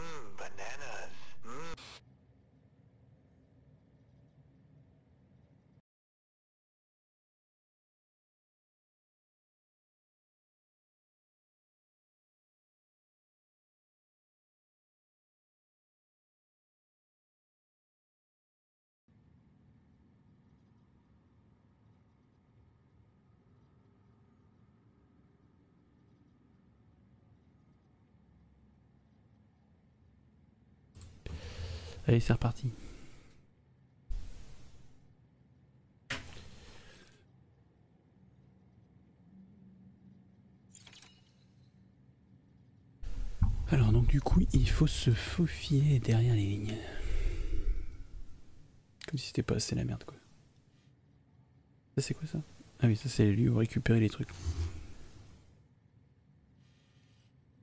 Mmm, bananas. Mmm. Allez, c'est reparti. Alors donc du coup il faut se faufiler derrière les lignes. Comme si c'était pas assez la merde quoi. Ça c'est quoi ça? Ah oui ça c'est lieux où récupérer les trucs.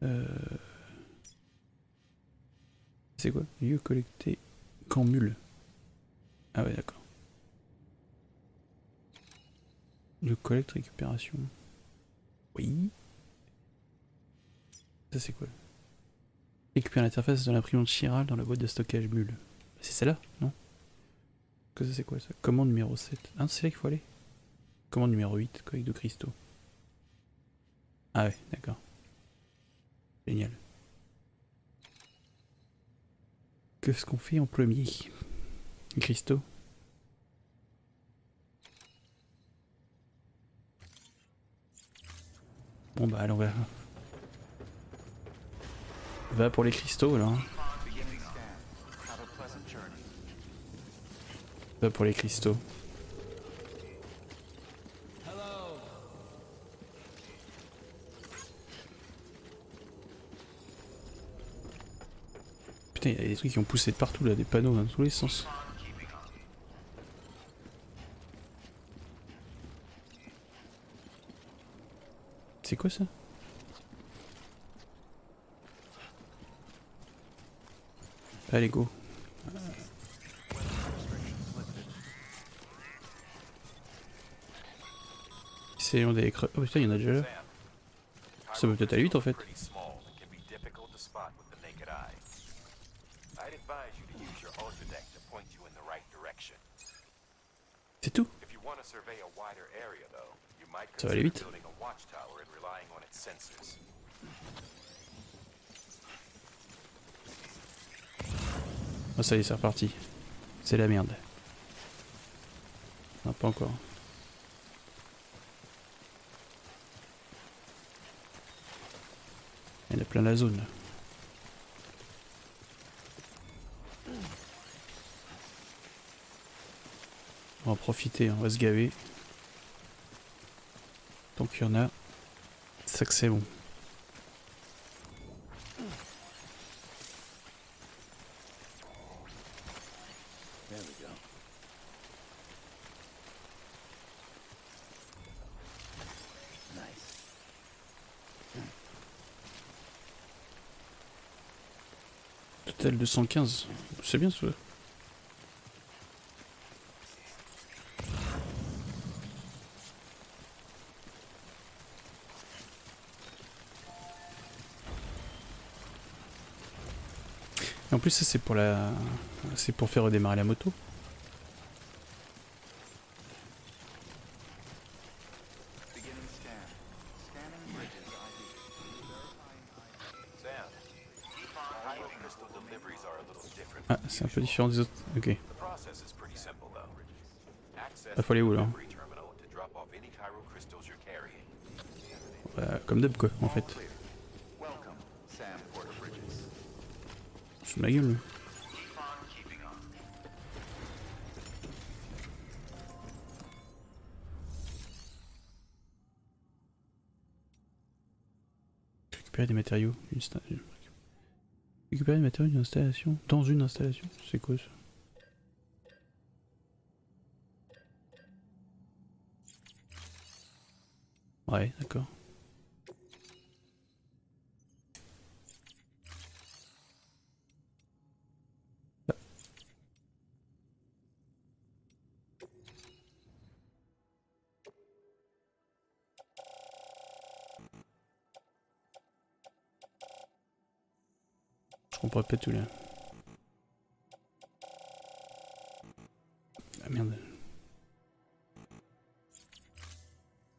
Euh... C'est quoi? Lieu collecté camp mule. Ah ouais d'accord. Le collecte récupération. Oui. Ça c'est quoi? Récupère l'interface de l'imprimante chirale dans la boîte de stockage mule. C'est celle-là, non? Que ça c'est quoi ça? Commande numéro 7. Ah c'est là qu'il faut aller Commande numéro 8, collecte de cristaux. Ah ouais, d'accord. Génial. Qu'est-ce qu'on fait en premier cristaux Bon bah allons on va... Va pour les cristaux alors. Va pour les cristaux. Putain, il y a des trucs qui ont poussé de partout là, des panneaux dans tous les sens. C'est quoi ça? Allez go. Essayons d'aller creux. Oh putain, il y en a déjà là. Ça peut peut-être aller vite en fait. Pretty small and can be difficult to spot with the naked eye. I'd advise you to use your ultra deck to point you in the right direction. C'est tout. If you want to survey a wider area, though, you might Ça va aller vite. Oh ça y est, c'est reparti. C'est la merde. Non, pas encore. Il y en a plein la zone. On va en profiter, on va se gaver. Donc il y en a. C'est ça que c'est bon. Total 215. C'est bien ça. C'est pour la c'est pour faire redémarrer la moto. Ah c'est un peu différent des autres. Ok. Access Ah, faut aller où, là? Bah, comme d'hab quoi en fait. Ma gueule. Récupérer des matériaux. sta- Récupérer des matériaux d'une installation. Dans une installation C'est quoi ça? Ouais, d'accord. Tout là. Ah merde.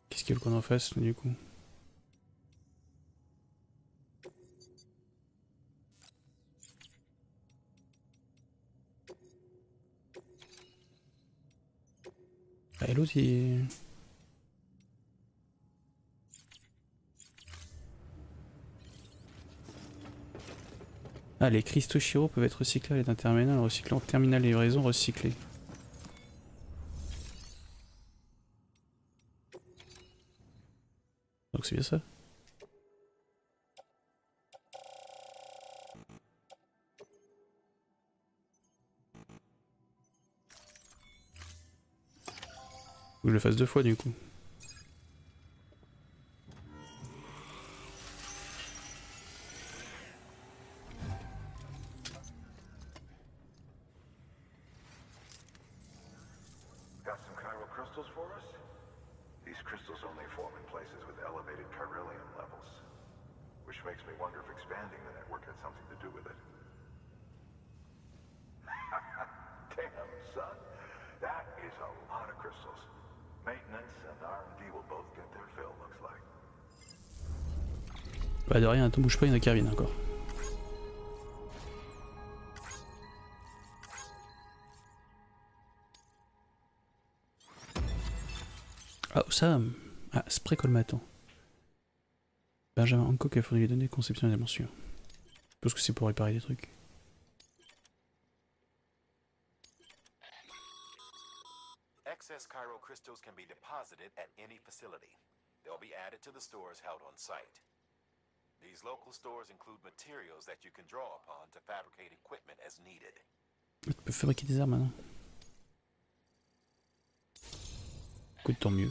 Qu'est-ce qu'il a qu'on en face du coup? Ah, et l'autre il Ah, les cristaux Shiro peuvent être l'aide d'un terminal recyclant terminal livraison recyclé. Donc c'est bien ça? Faut que je le fasse deux fois du coup. T'en bouge pas, il y en a qui reviennent encore. Ah, ça... Ah, spray colmatant. Benjamin Hancock a fourni les données de conception et d'invention. Je pense que c'est pour réparer des trucs. Excess chiral crystals can be deposited at any facility. They'll be added to the stores held on site. These local stores include materials that you can draw upon to fabricate equipment as needed. Tu peux fabriquer des armes maintenant. Écoute, tant mieux.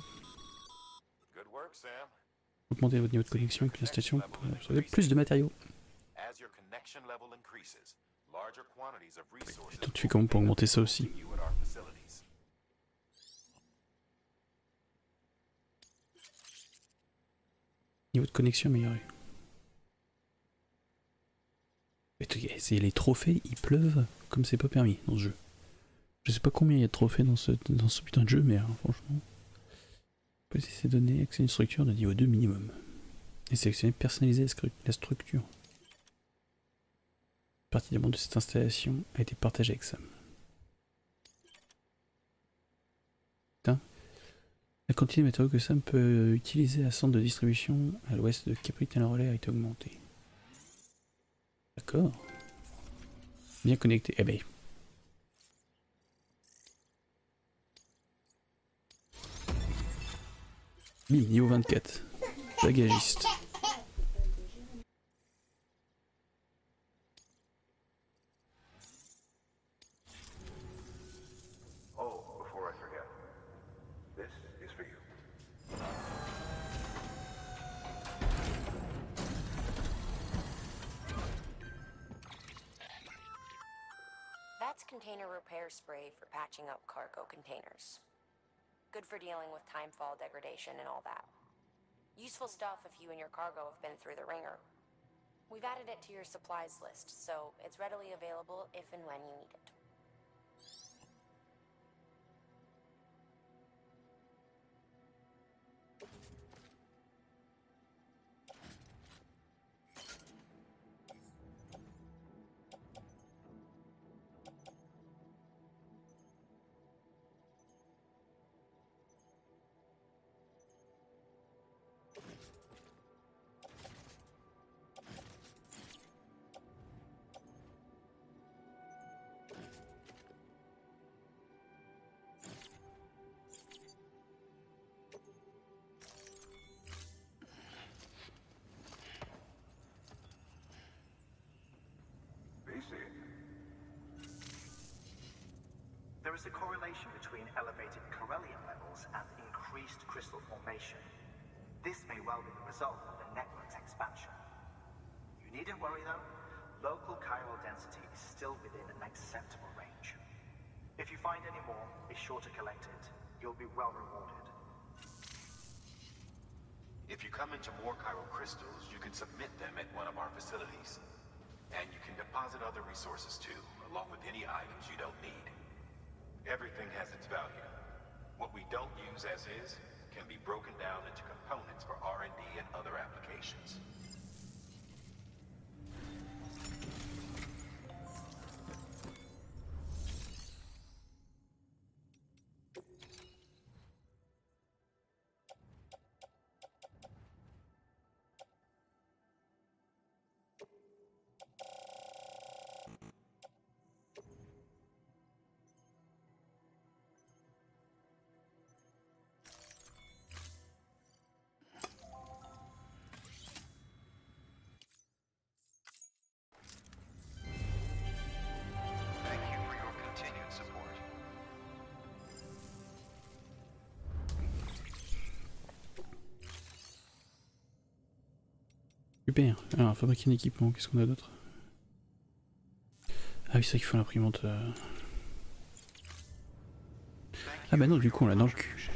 Augmentez votre niveau de connexion avec l'installation pour absorber plus de matériaux. Et toi, tu fais comment pour augmenter ça aussi? Niveau de connexion amélioré. C'est les trophées, ils pleuvent comme c'est pas permis dans ce jeu. Je sais pas combien il y a de trophées dans ce, dans ce putain de jeu, mais hein, franchement. Posez ces données, accéder à une structure de niveau 2 minimum. Et sélectionner personnaliser la, structure. Une partie des membres de cette installation a été partagée avec Sam. Putain. La quantité de matériaux que Sam peut utiliser à centre de distribution à l'ouest de Capitaine Relais a été augmentée. D'accord. Bien connecté. Eh ben. Bim, niveau 24. Bagagiste. Oh, before I forget. This is for you. That's container repair spray for patching up cargo containers. Good for dealing with timefall degradation and all that. Useful stuff if you and your cargo have been through the ringer. We've added it to your supplies list, so it's readily available if and when you need it. There is a correlation between elevated corellium levels and increased crystal formation. This may well be the result of the network's expansion. You needn't worry though, local chiral density is still within an acceptable range. If you find any more, be sure to collect it. You'll be well rewarded. If you come into more chiral crystals, you can submit them at one of our facilities. And you can deposit other resources too, along with any items you don't need. Everything has its value. What we don't use as is can be broken down into components for R&D and other applications. Super. Alors, fabriquer un équipement, qu'est-ce qu'on a d'autre? Ah oui, c'est vrai qu'il faut l'imprimante. euh. Ah bah non, du coup, on l'a dans le cul.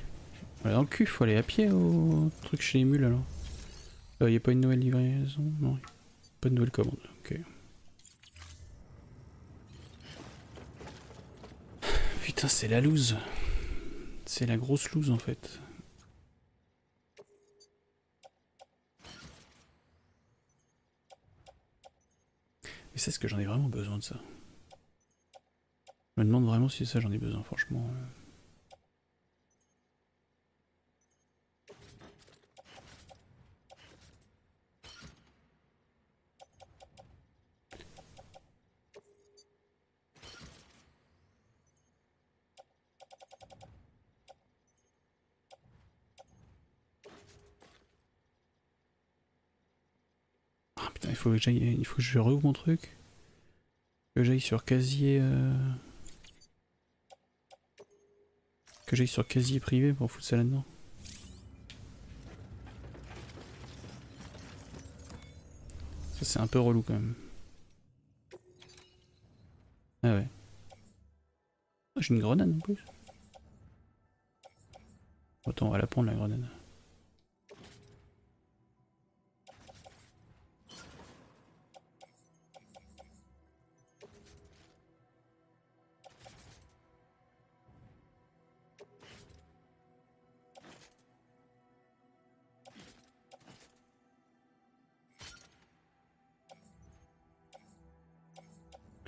On l'a dans le cul, faut aller à pied au truc chez les mules alors. Il n'y a pas une nouvelle livraison? Non, pas de nouvelle commande. Ok. Putain, c'est la loose. C'est la grosse loose en fait. C'est ce que j'en ai vraiment besoin de ça. Je me demande vraiment si ça j'en ai besoin, franchement. Faut que j'aille, il faut que je rouvre mon truc. Que j'aille sur casier. euh, Que j'aille sur casier privé pour foutre ça là-dedans. Ça c'est un peu relou quand même. Ah ouais. Ah, J'ai une grenade en plus. Attends, on va la prendre la grenade.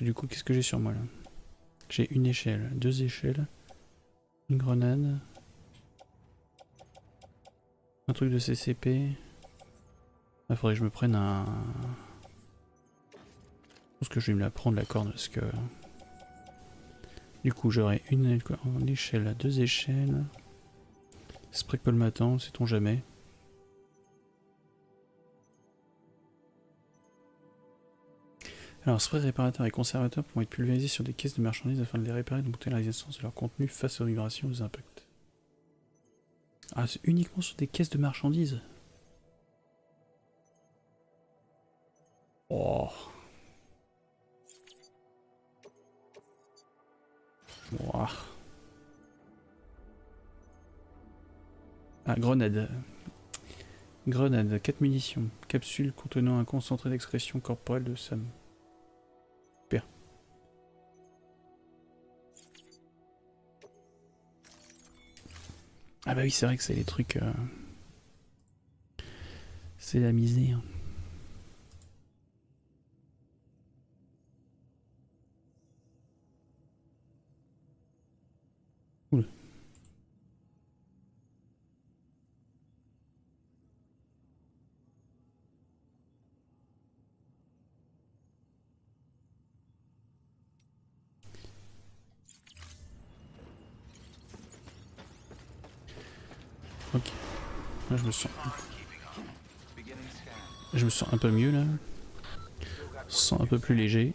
Du coup, qu'est-ce que j'ai sur moi là J'ai une échelle, deux échelles, une grenade, un truc de CCP. Il faudrait que je me prenne un. Je pense que je vais me la prendre la corne parce que. Du coup, j'aurai une une échelle, deux échelles. Spray colmatant, sait-on jamais. Alors, spray réparateur et conservateur pourront être pulvérisés sur des caisses de marchandises afin de les réparer et de monter la résistance de leur contenu face aux vibrations et aux impacts. Ah, c'est uniquement sur des caisses de marchandises Oh Ouah. Ah, grenade. Grenade, 4 munitions. Capsule contenant un concentré d'excrétion corporelle de Sam. Ah bah oui, c'est vrai que c'est les trucs... euh, C'est la misère. Oula. Ok. Là, je me je me sens un peu mieux là. Je me sens un peu plus léger.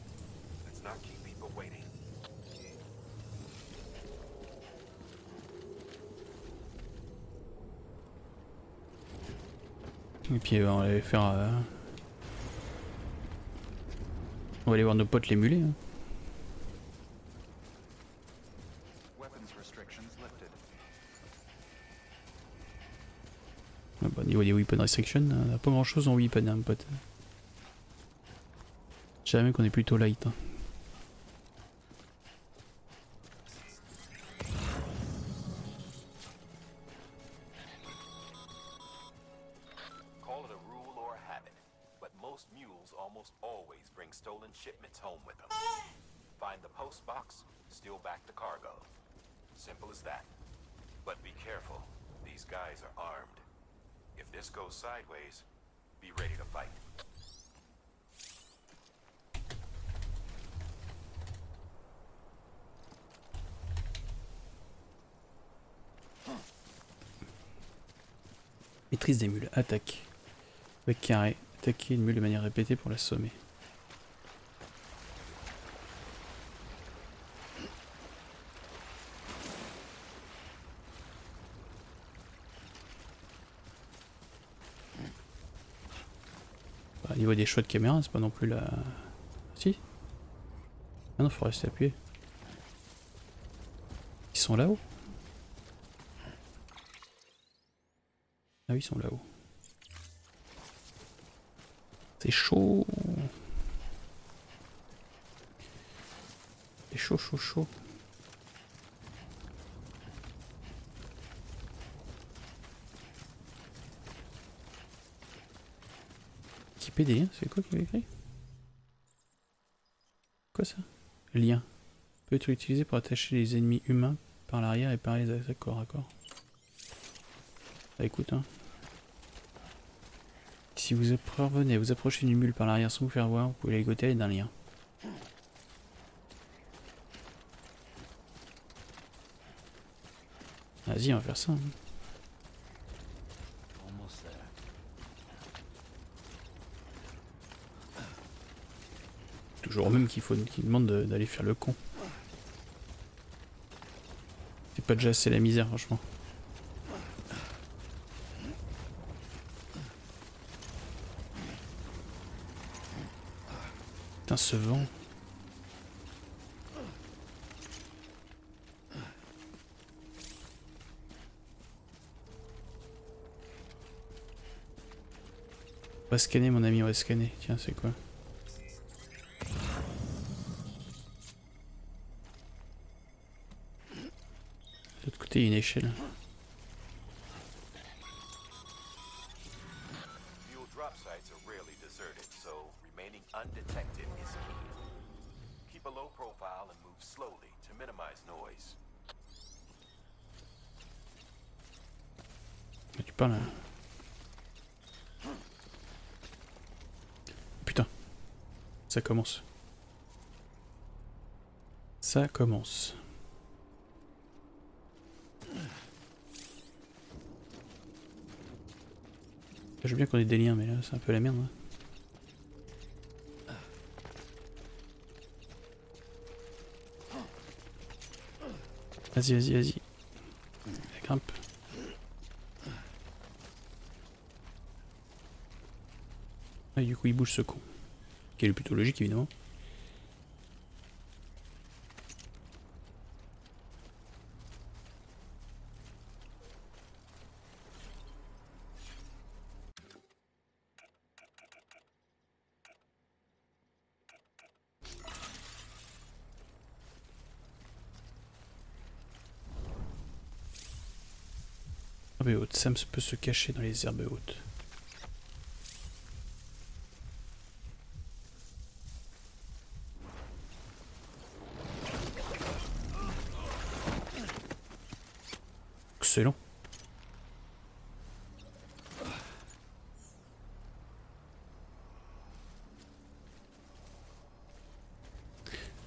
Et puis euh, on va aller faire. euh, On va aller voir nos potes les mulets. hein. Weapons restrictions lifted. Ah bah, niveau des weapon restrictions, on a pas grand chose en weapon, hein, pote. Jamais qu'on est plutôt light. hein. Attaque. Avec carré. Attaquer une mule de manière répétée pour l'assommer. Bah, au niveau des choix de caméra, c'est pas non plus la... Si Ah non, faut rester appuyé. Ils sont là-haut? Ah oui, ils sont là-haut. C'est chaud. C'est chaud, chaud, chaud. Qui PD, hein c'est quoi qu'il a écrit? Quoi ça? Lien. Peut être utilisé pour attacher les ennemis humains par l'arrière et par les attaques corps à corps. Bah écoute, hein. Si vous parvenez vous approcher d'une mule par l'arrière sans vous faire voir, vous pouvez la ligoter d'un lien. Vas-y, on va faire ça. hein. Toujours même qu'il faut qu'il demande de- d'aller faire le con. C'est pas déjà assez la misère, franchement. Ce vent. On scanner, mon ami, on va scanner. Tiens, c'est quoi? De l'autre côté, il y a une échelle. Fuel drop sites are rarely deserted, so remaining undetected is key. Keep a low profile and move slowly to minimize noise. Mais tu parles. hein. Putain. Ça commence. Ça commence. Je veux bien qu'on ait des liens, mais là c'est un peu la merde. Vas-y, vas-y, vas-y. Grimpe. Ah, du coup, il bouge ce con. Qui est plutôt logique, évidemment. Sam peut se cacher dans les herbes hautes. Excellent.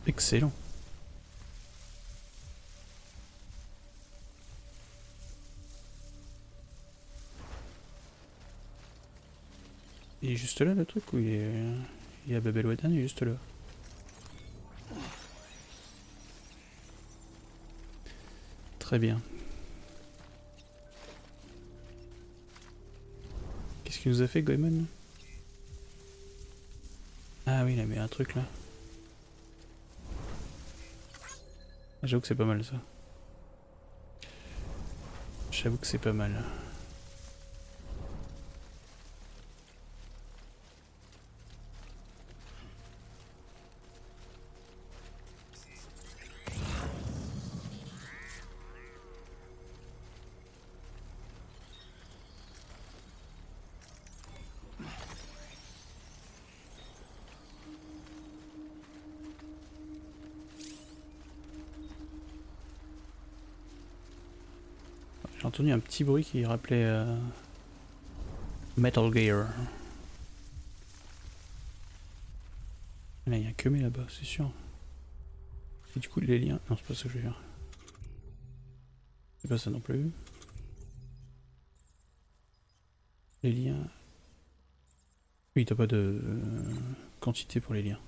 Excellent. Juste là le truc ou il est. Il y a Babel Wadan, est juste là. Très bien. Qu'est-ce qu'il nous a fait Goemon? Ah oui, il a mis un truc là. J'avoue que c'est pas mal ça. J'avoue que c'est pas mal. Entendu un petit bruit qui rappelait euh, Metal Gear. Là, il y a un Kemé là-bas, c'est sûr. Et du coup, les liens. Non, c'est pas ça que je veux faire. C'est pas ça non plus. Les liens. Oui, t'as pas de euh, quantité pour les liens.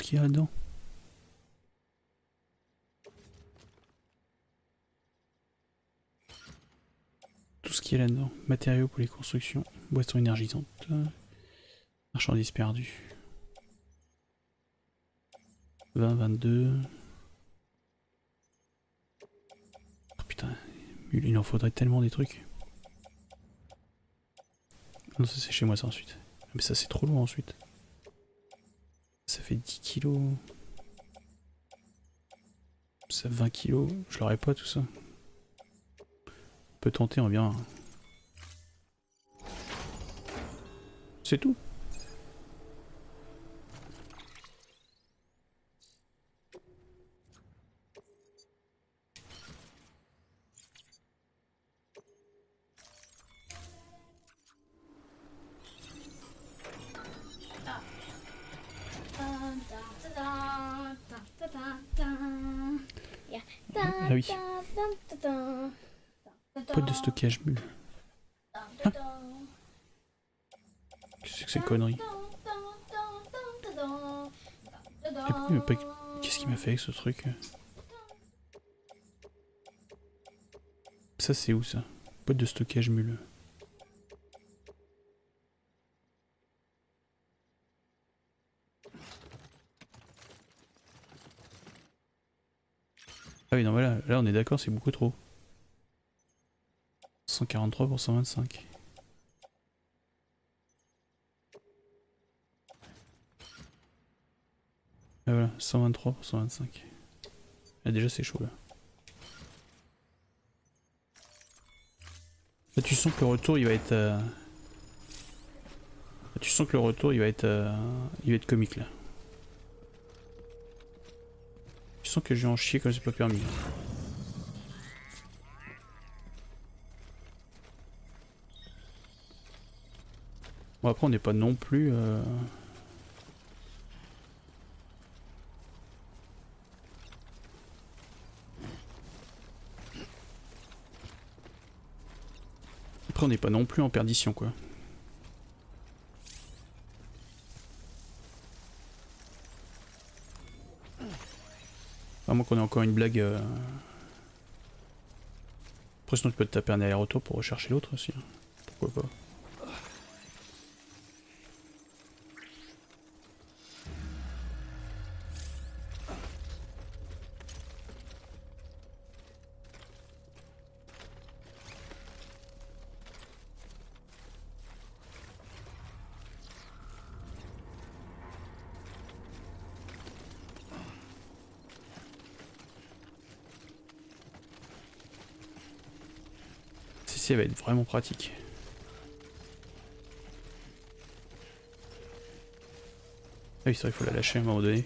Ce qu'il y a là-dedans. Tout ce qu'il y a là-dedans. Matériaux pour les constructions, boissons énergisantes, marchandises perdues. 20, 22. Oh putain, il en faudrait tellement des trucs. Non, ça c'est chez moi ça ensuite. Mais ça c'est trop loin ensuite. Ça fait 10 kilos. Ça 20 kilos. Je l'aurais pas tout ça. On peut tenter, on va bien. C'est tout. Stockage mule. Hein Qu'est-ce que c'est pas- Qu'est-ce qu'il m'a fait avec ce truc Ça c'est où ça Pote de stockage mule. Ah oui non mais là, là on est d'accord c'est beaucoup trop. 143 pour 125. Ah voilà, 123 pour 125. Ah déjà c'est chaud là. Là tu sens que le retour il va être... euh, là, tu sens que le retour il va être... euh, Il va être comique là. Tu sens que je vais en chier comme c'est pas permis. Bon après on n'est pas non plus... euh, Après on n'est pas non plus en perdition quoi. À moins qu'on ait encore une blague... Euh... Après sinon tu peux te taper un aller-retour pour rechercher l'autre aussi. hein. Pourquoi pas. Va être vraiment pratique. Ah oui, c'est vrai, il faut la lâcher à un moment donné.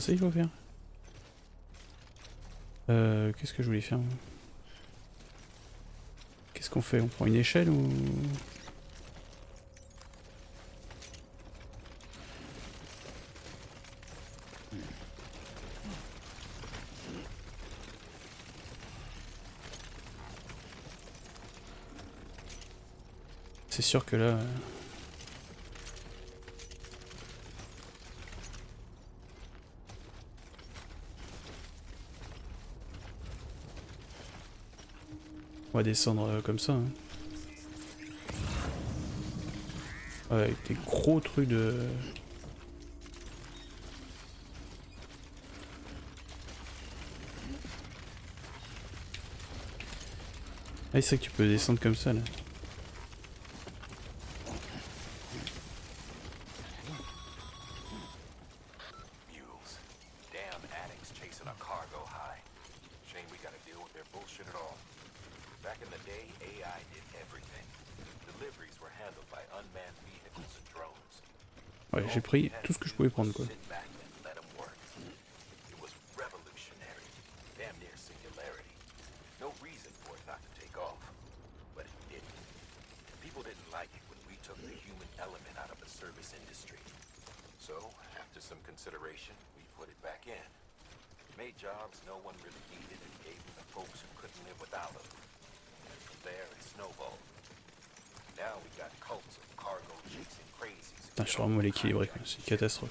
ça faut faire. Euh, qu'est-ce que je voulais faire Qu'est-ce qu'on fait? On prend une échelle ou... C'est sûr que là... Euh, Va descendre euh, comme ça. hein. Avec des gros trucs de... Ah, c'est que tu peux descendre comme ça là. Prendre quoi. Sit back and let 'em work. It was revolutionary. Damn near singularity. No reason for it not to take off. But it didn't. People didn't like it when we took the human element out of the service industry. So, after some consideration, we put it back in. Made jobs no one really needed and gave them to folks who couldn't live without them. And from there, it snowballed. Now we got cults of cargo chasing crazies. who Putain, je get suis off vraiment mal the équilibré highway. quoi, c'est une catastrophe. Jackal's always on the lookout for the next border. Sure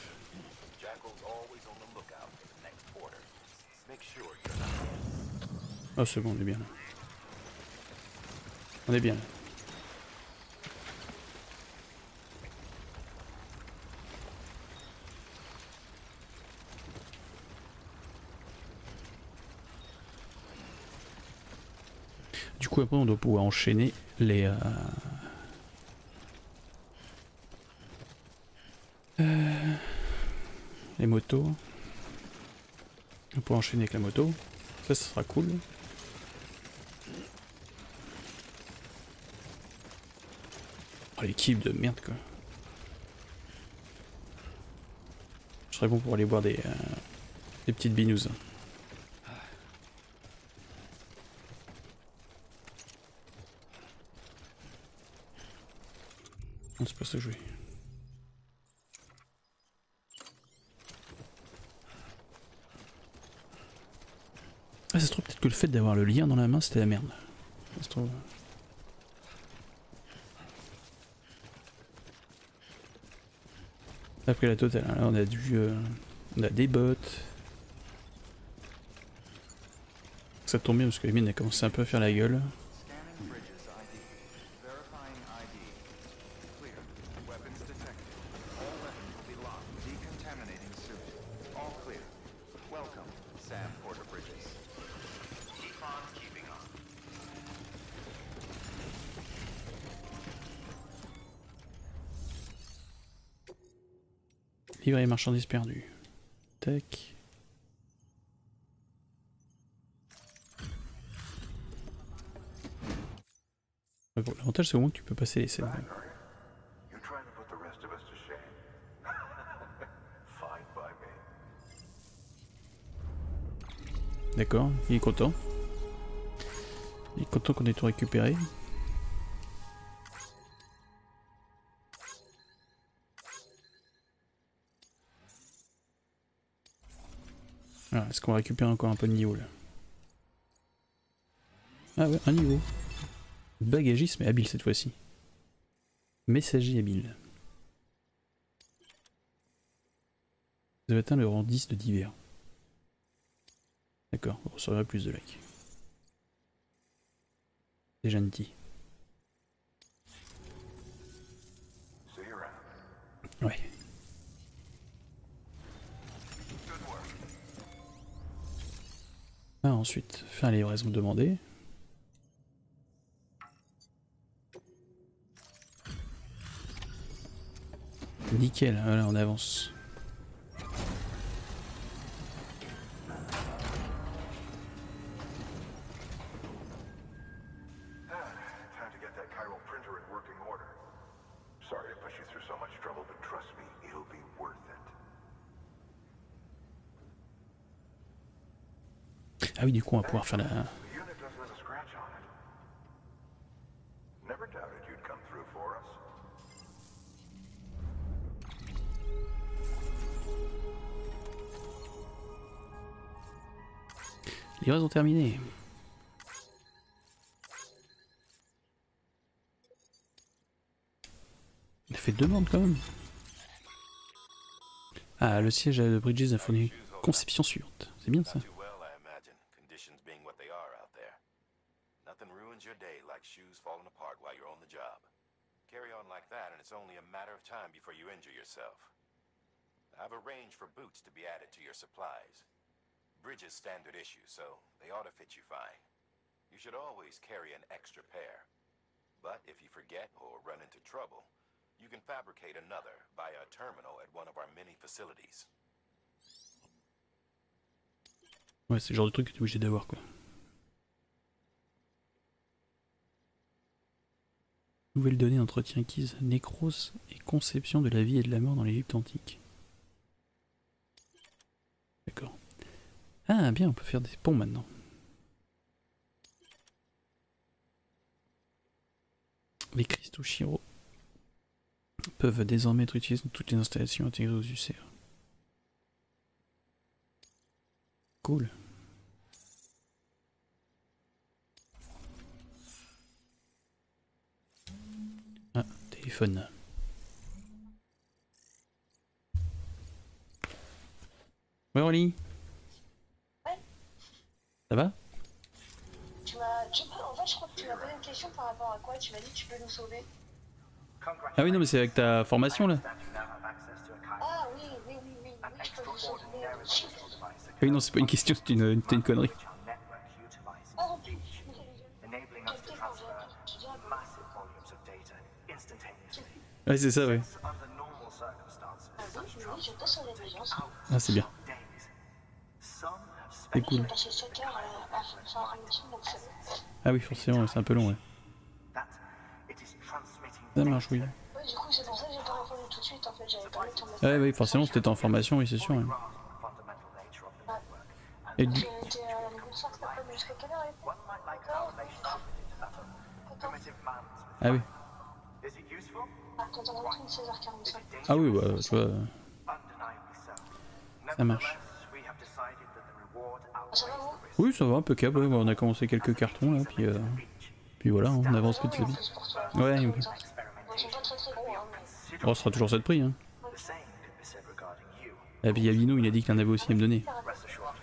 you're not. Oh c'est bon, on est bien là. On est bien là. Du coup après on doit pouvoir enchaîner les... euh, On peut enchaîner avec la moto. Ça, ça sera cool. Oh, l'équipe de merde, quoi. Je serais bon pour aller voir des, euh, petites binous. Non, c'est pas ça que je. Ah, ça se trouve peut-être que le fait d'avoir le lien dans la main, c'était la merde. Après la totale, hein. là on a euh, on a des bots. Ça tombe bien parce que la mine a commencé un peu à faire la gueule. Livrer les marchandises perdues. Tac. L'avantage c'est au moins que tu peux passer les scènes. D'accord, il est content. Il est content qu'on ait tout récupéré. Est-ce qu'on va récupérer encore un peu de niveau là Ah ouais, un niveau. Bagagiste mais habile cette fois-ci. Messager habile. Vous avez atteint le rang 10 de divers. D'accord, on recevra plus de likes. C'est gentil. Ouais. Ensuite, faire les livraisons demandées. Nickel, voilà, on avance. Time to get that chiral printer in working order. Sorry to put you through so much trouble, but trust me, it'll be worth it. Ah oui, du coup, on va pouvoir faire la... The unit doesn't have a scratch on it. Never doubted you'd come through for us. Livraison terminée. Il fait deux bandes quand même. Ah, le siège de Bridges a fourni conception suivante. C'est bien ça. Not too well, I imagine, conditions being what they are out there. Nothing ruins your day like shoes falling apart while you're on the job. Carry on like that, and it's only a matter of time before you injure yourself. I've arranged for boots to be added to your supplies. Bridges standard issue, so they ought to fit you fine. You should always carry an extra pair. But if you forget or run into trouble, you can fabricate another via a terminal at one of our many facilities. Ouais, c'est le genre de truc que tu es obligé d'avoir quoi. Nouvelle donnée d'entretien acquise, nécrose et conception de la vie et de la mort dans l'Égypte antique. D'accord. Ah bien, on peut faire des ponts maintenant. Les cristaux Shiro peuvent désormais être utilisés dans toutes les installations intégrées aux UCR. Cool. Ah, téléphone. Ouais, Rolly Ouais. Ça va? Tu m'as. tu m'as- En fait, je crois que tu m'as posé une question par rapport à quoi Tu m'as dit tu peux nous sauver. Ah oui, non, mais c'est avec ta formation là. Ah oui, oui, oui, oui, oui, je peux vous sauver. Ah Oui, non, c'est pas une question, c'est une, c'est une connerie. Ah. Ouais, c'est ça, ouais. Circumstances, Ah oui, oui, c'est bon. Ah oui, forcément, c'est un peu long, ouais. Ça marche, oui. Ouais, oui, forcément, c'était en formation, oui, c'est sûr. ouais. Et du... Man's Ah oui. Is it useful? Ah, quand on retourne 16h45. Ah oui, bah, tu vois. Ça marche. Oui, ça va, impeccable. ouais, on a commencé quelques cartons là, puis, euh, puis voilà, on avance petit à petit. Ouais, mais. Oh, sera toujours ça de prix. Hein. Et puis Yavino, il a dit qu'il en avait aussi à me donner. Rest assured,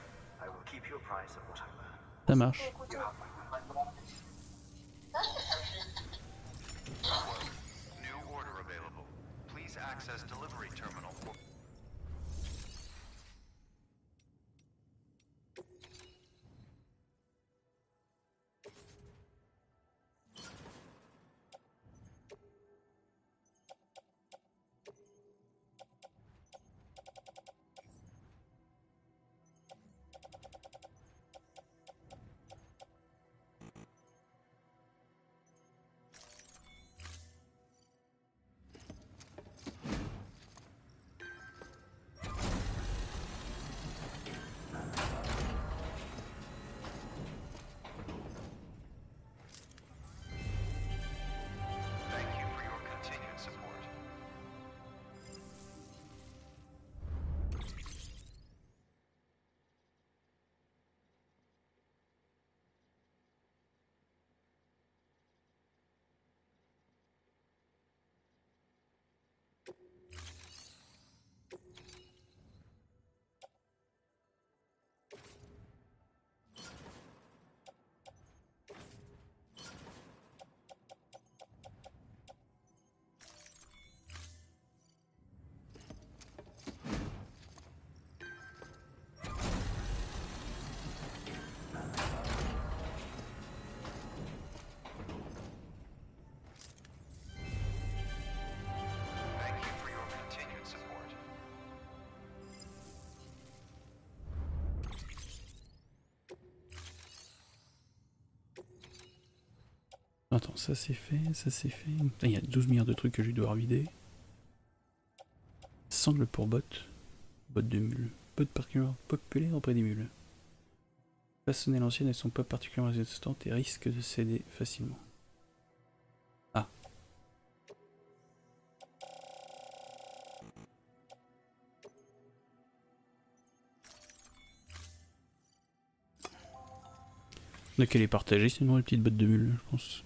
Attends, ça c'est fait, ça c'est fait. Il y a 12 milliards de trucs que je vais devoir vider. Sangle pour bot. Bot de mule. Bot particulièrement populaire auprès des mules. Façonner l'ancienne, elles sont pas particulièrement résistantes et risquent de céder facilement. Ah. On a qu'à les partager sinon les petites bottes de mule, je pense.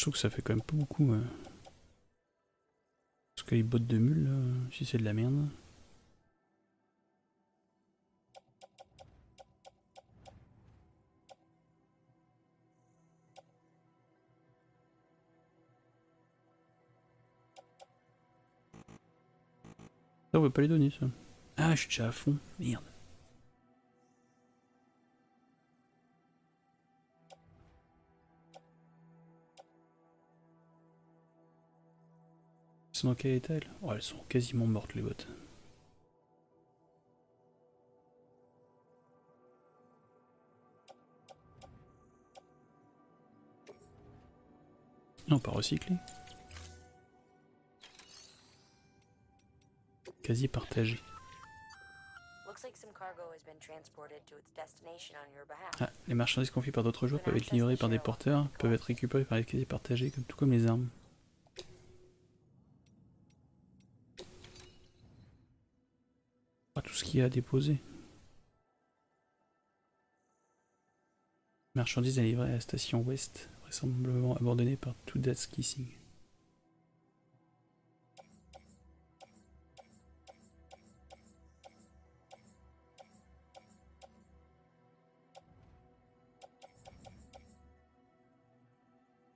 Je trouve que ça fait quand même pas beaucoup. euh. Parce que les bottes de mule, là, si c'est de la merde. Ça, on veut pas les donner, ça. Ah, je suis déjà à fond. Merde. Sont dans quel état, elles Oh, elles sont quasiment mortes, les bottes. Non, pas recyclé. Quasi partagé. Ah, les marchandises confiées par d'autres joueurs peuvent être livrées par des porteurs, peuvent être récupérées par les quasi partagés, comme, tout comme les armes. Tout ce qu'il y a à déposer. Marchandises à livrer à la station ouest, vraisemblablement abandonnée par tout That's Kissing.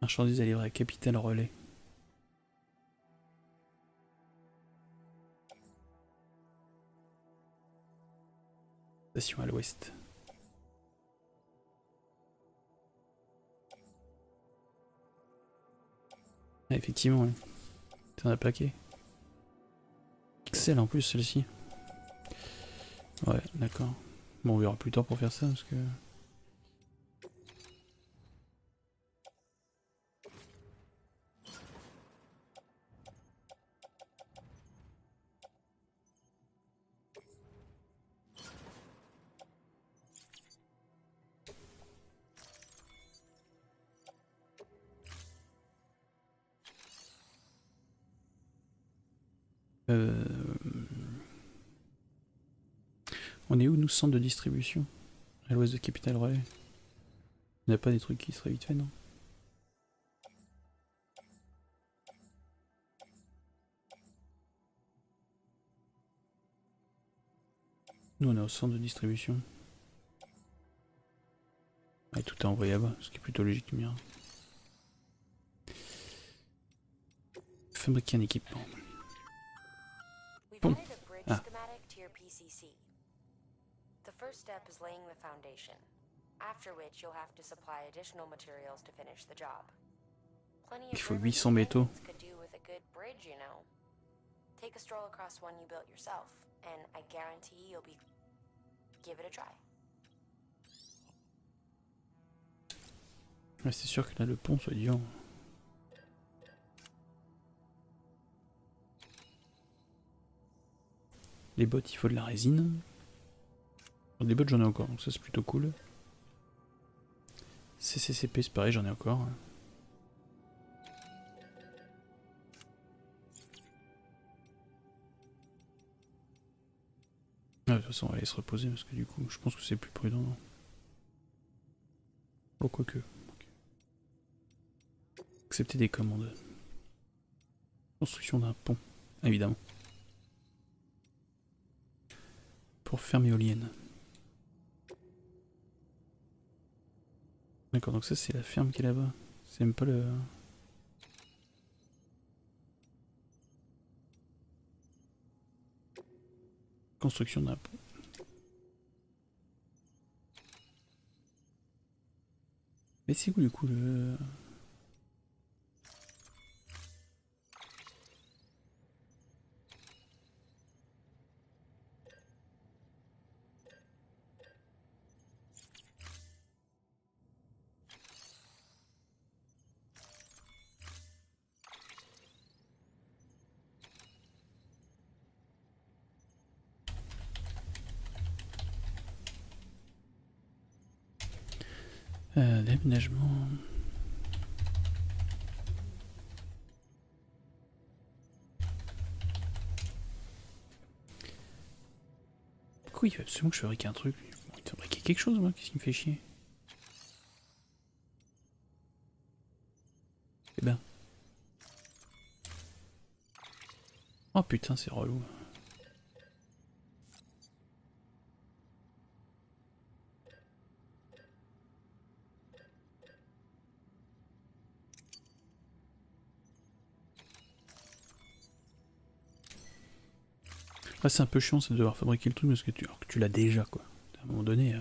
Marchandises à livrer à Capitaine Relais. Station à l'ouest. Ah, effectivement, ouais. T'en as plaqué. Excel en plus celle-ci. Ouais, d'accord. Bon, on verra plus tard pour faire ça parce que. Euh... On est où nous centre de distribution À l'ouest de Capital Relais. Il n'y a pas des trucs qui seraient vite fait, non? Nous on est au centre de distribution. Et tout est bas, ce qui est plutôt logique, me diras. Fabriquer un équipement. Boom. added a bridge Ah. schematic to your PCC. The first step is laying the foundation, after which you'll have to supply additional materials to finish the job. Plenty Il of faut rivers 800 and métaux. could do with a good bridge, you know. Take a stroll across one you built yourself, and I guarantee you'll be give it a try. Ouais, c'est sûr que là le pont soit. Les bottes, il faut de la résine. Des bottes, j'en ai encore, donc ça c'est plutôt cool. CCCP, c'est pareil, j'en ai encore. Ah, de toute façon, on va aller se reposer parce que du coup, je pense que c'est plus prudent. non Oh, quoique. Accepter des commandes. Construction d'un pont, évidemment. Pour ferme éolienne. D'accord, donc ça c'est la ferme qui est là-bas. C'est même pas le... Construction d'un pont. Mais c'est où du coup le... Euh, L'aménagement. Il veut absolument que je fabrique un truc bon, Il fabriquer quelque chose, moi Qu'est-ce qui me fait chier? Eh ben. Oh putain, c'est relou. Ah, c'est un peu chiant, de devoir fabriquer le truc parce que tu, alors que tu l'as déjà, quoi. À un moment donné. euh,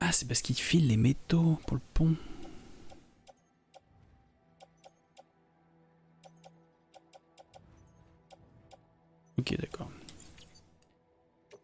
Ah, c'est parce qu'il file les métaux pour le pont.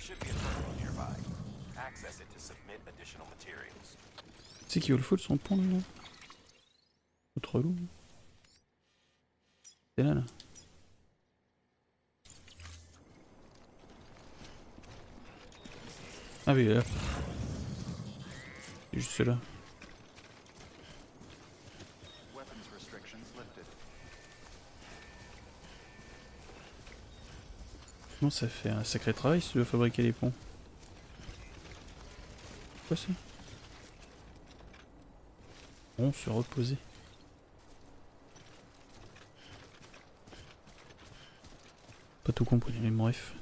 There should be a terminal nearby. Access it to submit additional materials. Tu sais qui veut le foot son pont, là Autre relou. C'est là, là. Ah oui, il est là. Il est juste lifted. Non, ça fait un sacré travail si tu dois fabriquer les ponts? Quoi ça? On se reposer. Pas tout compris, mais bref.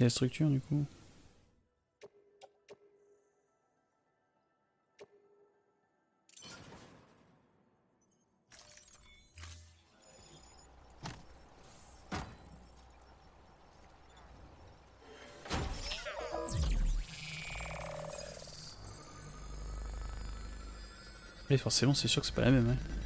La structure du coup? Oui, forcément, c'est sûr que c'est pas la même. Hein.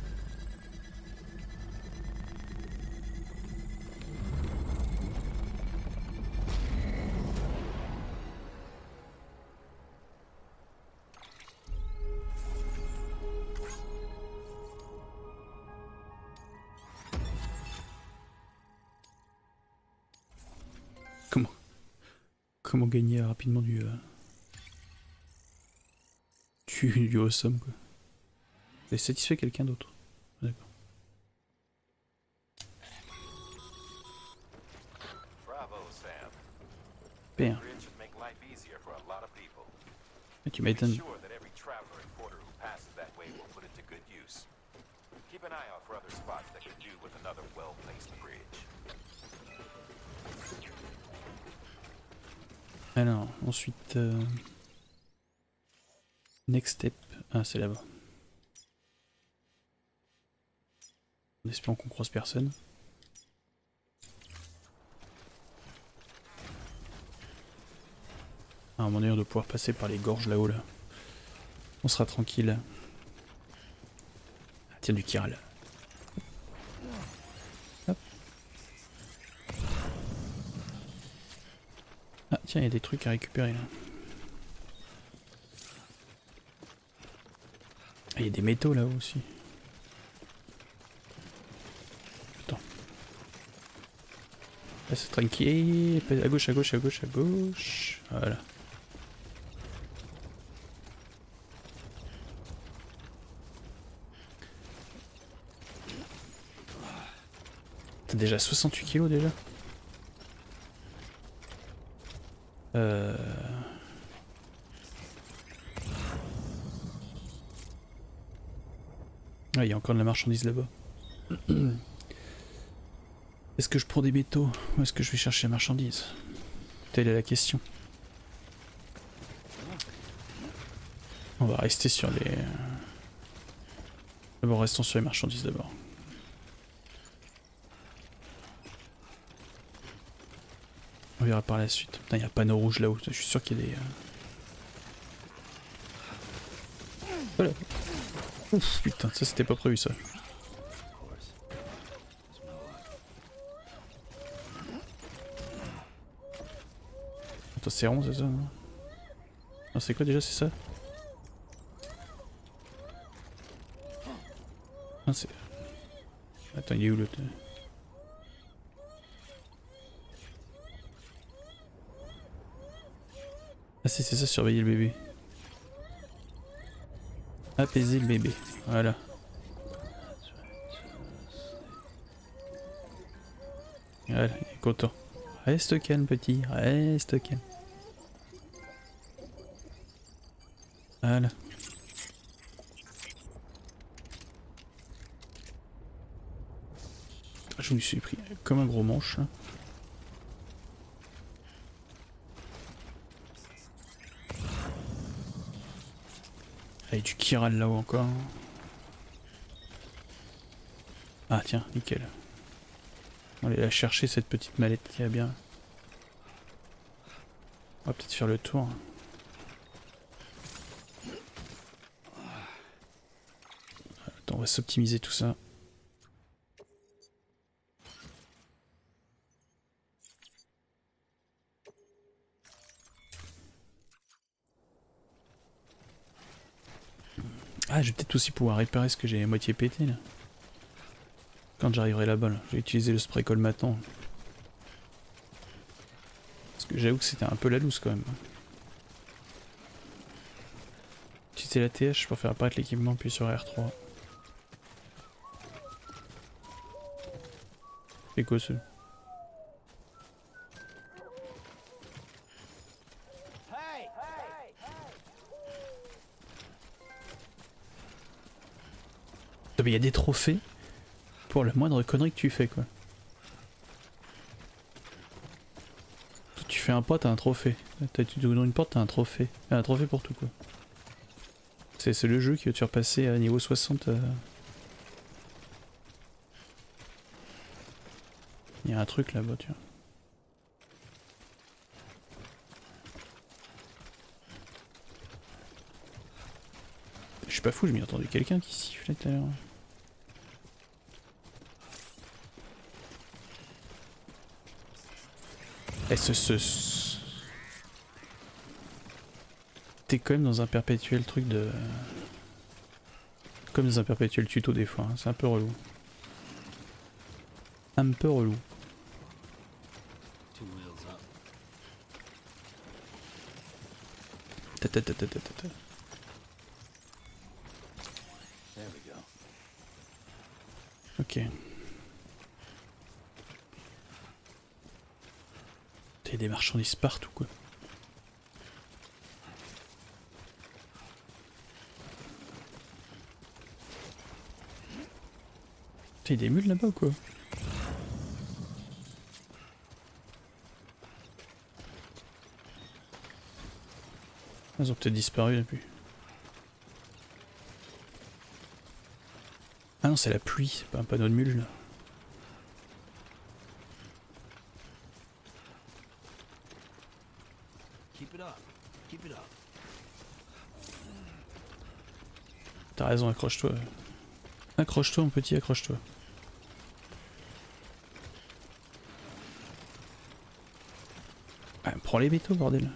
Comment gagner rapidement du euh, du, du awesome quoi. Satisfait quelqu'un d'autre D'accord. Ah, tu m'étonnes. Keep an eye out for other spots that could do with another well-placed bridge. Alors, ensuite... euh, Next step. Ah, c'est là-bas. En espérant qu'on croise personne. Ah, à un moment donné, on doit pouvoir passer par les gorges là-haut, là. On sera tranquille. Ah, tiens, du Kiral. Tiens, il y a des trucs à récupérer, là. Il y a des métaux là-haut aussi. Attends. Là, c'est tranquille. À gauche, à gauche, à gauche, à gauche. Voilà. T'as déjà 68 kilos déjà? Euh... Ah, il y a encore de la marchandise là-bas. Est-ce que je prends des métaux ou est-ce que je vais chercher la marchandise? Telle est la question. On va rester sur les... D'abord restons sur les marchandises d'abord. On verra par la suite. Putain, il y a un panneau rouge là-haut, je suis sûr qu'il y a des... euh, Voilà. Ouf, putain, ça c'était pas prévu ça. Attends, c'est rond, c'est ça non? Non, c'est quoi déjà, c'est ça? Non, c'est... Attends, il est où l'autre? Ah si, c'est ça, surveiller le bébé. Apaiser le bébé, voilà. Voilà, il est content. Reste calme petit, reste calme. Voilà. Je me suis pris comme un gros manche. là. Ah, il y a du Kiral là-haut encore. Ah tiens, nickel. On va aller la chercher cette petite mallette qui a bien. On va peut-être faire le tour. Attends, on va s'optimiser tout ça. Ah, je vais peut-être aussi pouvoir réparer ce que j'ai à moitié pété là. Quand j'arriverai là-bas, là. je vais utiliser le spray colmatant. Parce que j'avoue que c'était un peu la loose quand même. Utiliser la TH pour faire apparaître l'équipement, puis sur R3. C'est quoi ce il y a des trophées pour la moindre connerie que tu fais quoi. Tu fais un pas, t'as un trophée. Tu ouvres une porte, t'as un trophée. Un trophée pour tout quoi. C'est le jeu qui va te faire passer à niveau 60. euh. Il y a un truc là-bas, tu vois. Je suis pas fou, je m'y entendais quelqu'un qui sifflait tout à l'heure. Ce- T'es quand même dans un perpétuel truc de... Comme dans un perpétuel tuto des fois, hein, c'est un peu relou. Un peu relou. Ta ta Ok. T'as des marchandises partout quoi. T'as des mules là-bas ou quoi? Elles ont peut-être disparu depuis. Ah non, c'est la pluie, pas un panneau de mule là. T'as raison, accroche-toi. Accroche-toi, mon petit, accroche-toi. Ah, prends les métaux, bordel.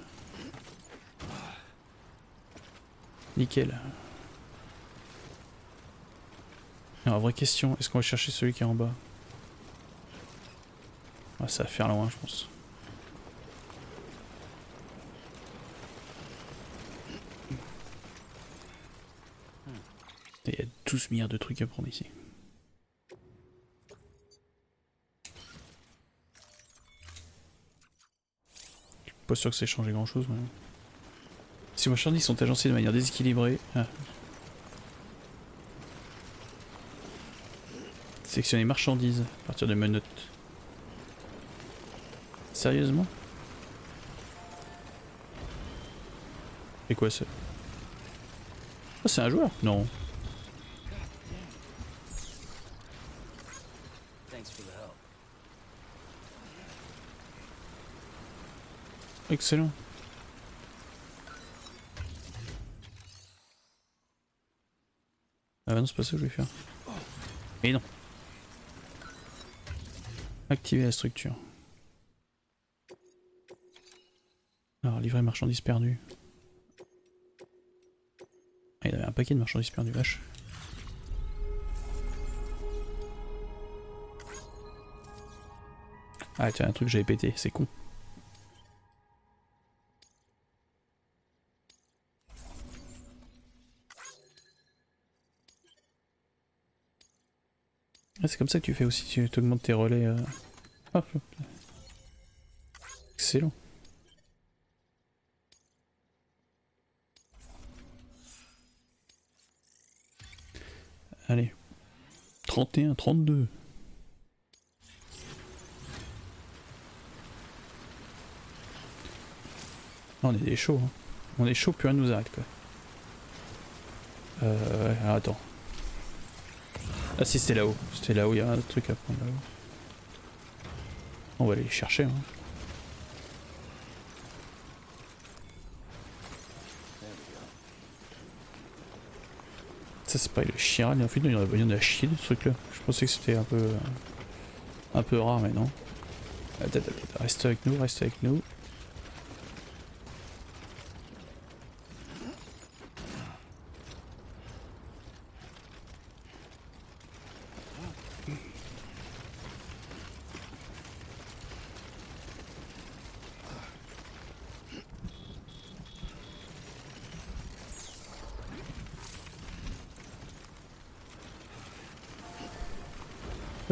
Nickel. Alors, vraie question, est-ce qu'on va chercher celui qui est en bas? Ah, Ça va faire loin, je pense. 12 milliards de trucs à prendre ici. Je suis pas sûr que ça ait changé grand chose. Mais... Si marchandises sont agencées de manière déséquilibrée. Ah. Marchandises à partir de menottes. Sérieusement? C'est quoi ça? Oh, c'est un joueur? Non. Thanks for the help. Excellent. Ah bah non, c'est pas ça que je vais faire. Mais non. Activer la structure. Alors, livrer marchandises perdues. Ah, il avait un paquet de marchandises perdues, vache. Ah tiens, un truc que j'avais pété, c'est con. Ah, c'est comme ça que tu fais aussi, tu augmentes tes relais. euh. Hop, hop. Excellent. Allez. 31, 32. Ah, on est des chauds. Hein. On est chaud, plus rien nous arrête quoi. Euh, alors, attends. Ah si c'était là-haut, c'était là-haut, il y a un truc à prendre là-haut. On va aller les chercher. Hein. Ça c'est pas le chiral, en fait il y en a, chier de ce truc là. Je pensais que c'était un peu un peu rare mais non. Reste avec nous, reste avec nous.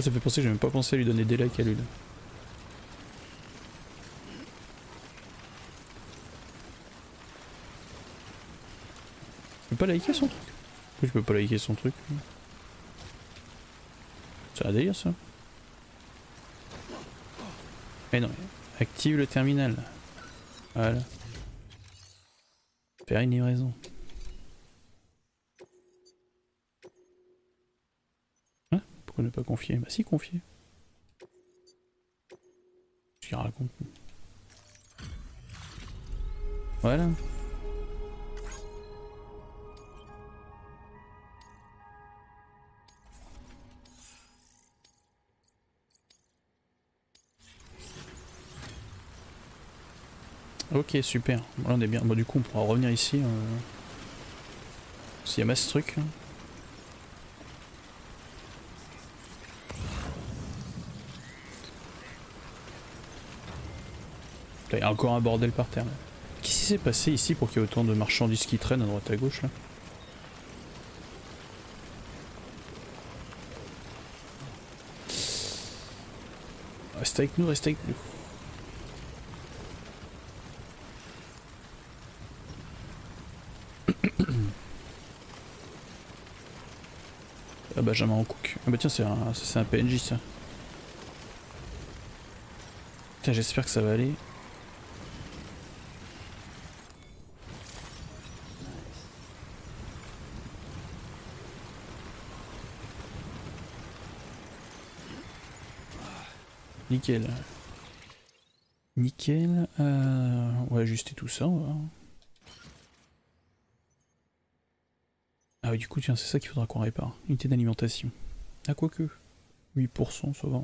Ça, fait penser que j'ai même pas pensé à lui donner des likes à lui. Je peux pas liker son truc? Je peux pas liker son truc? C'est un délire ça Mais non, active le terminal. Voilà. Faire une livraison. Hein Pourquoi ne pas confier Bah si, confier. Ce qu'il raconte. Voilà. Ok, super. Bon, là, on est bien. Bon, du coup, on pourra revenir ici. Euh... S'il y a masse truc. hein. Il y a encore un bordel par terre. Qu'est-ce qui s'est passé ici pour qu'il y ait autant de marchandises qui traînent à droite à gauche là Reste avec nous, reste avec nous. Ah Benjamin Cook. Ah bah tiens, c'est un, un PNJ ça. Putain, j'espère que ça va aller. Nickel. Nickel. Euh, on va ajuster tout ça. Ah oui, du coup, tiens, c'est ça qu'il faudra qu'on répare. Unité d'alimentation. Ah, quoique. 8%, ça va.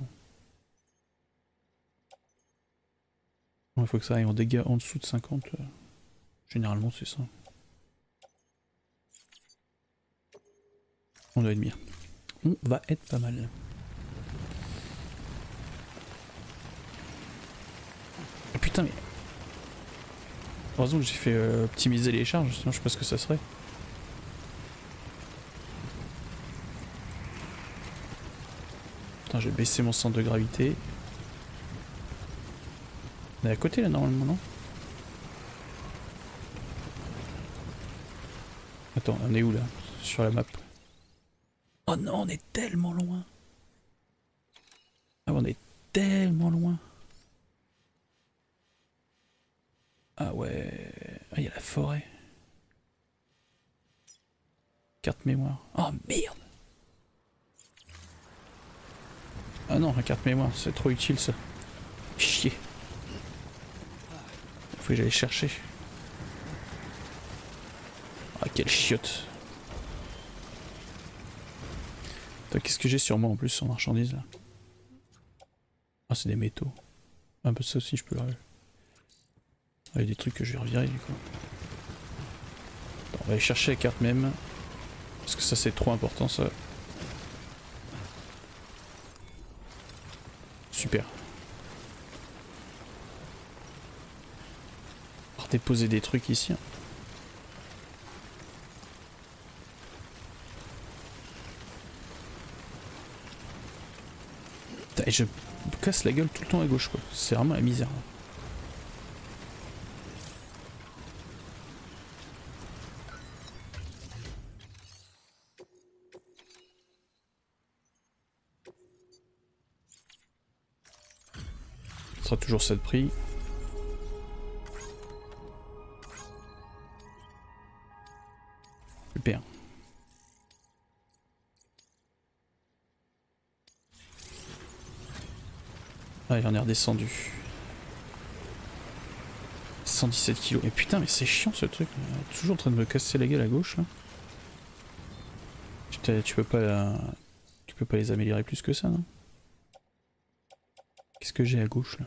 Il faut que ça aille en dégâts en dessous de 50. euh. Généralement, c'est ça. On doit être bien. On va être pas mal. Putain, mais... Heureusement que j'ai fait euh, optimiser les charges, sinon je sais pas ce que ça serait. Putain, j'ai baissé mon centre de gravité. On est à côté là normalement, non? Attends, on est où là? Sur la map. Oh non, on est tellement loin. Ah, on est tellement loin. Ah ouais. Ah, il y a la forêt. Carte mémoire. Oh merde Ah non, la carte mémoire, c'est trop utile ça. Chier. Faut que j'aille chercher. Ah quelle chiotte. Qu'est-ce que j'ai sur moi en plus en marchandises là? Ah c'est des métaux. Un peu ça aussi je peux le... Ah, il y a des trucs que je vais revirer du coup. On va aller chercher la carte même. Parce que ça c'est trop important ça. Super. Alors déposer des trucs ici. hein. Je casse la gueule tout le temps à gauche quoi. C'est vraiment la misère. là. Toujours ça de prix. Super. Ah, il en est redescendu. 117 kilos. Mais putain, mais c'est chiant ce truc. Toujours en train de me casser la gueule à gauche. là. Tu, peux pas, tu peux pas les améliorer plus que ça, non? Qu'est-ce que j'ai à gauche là?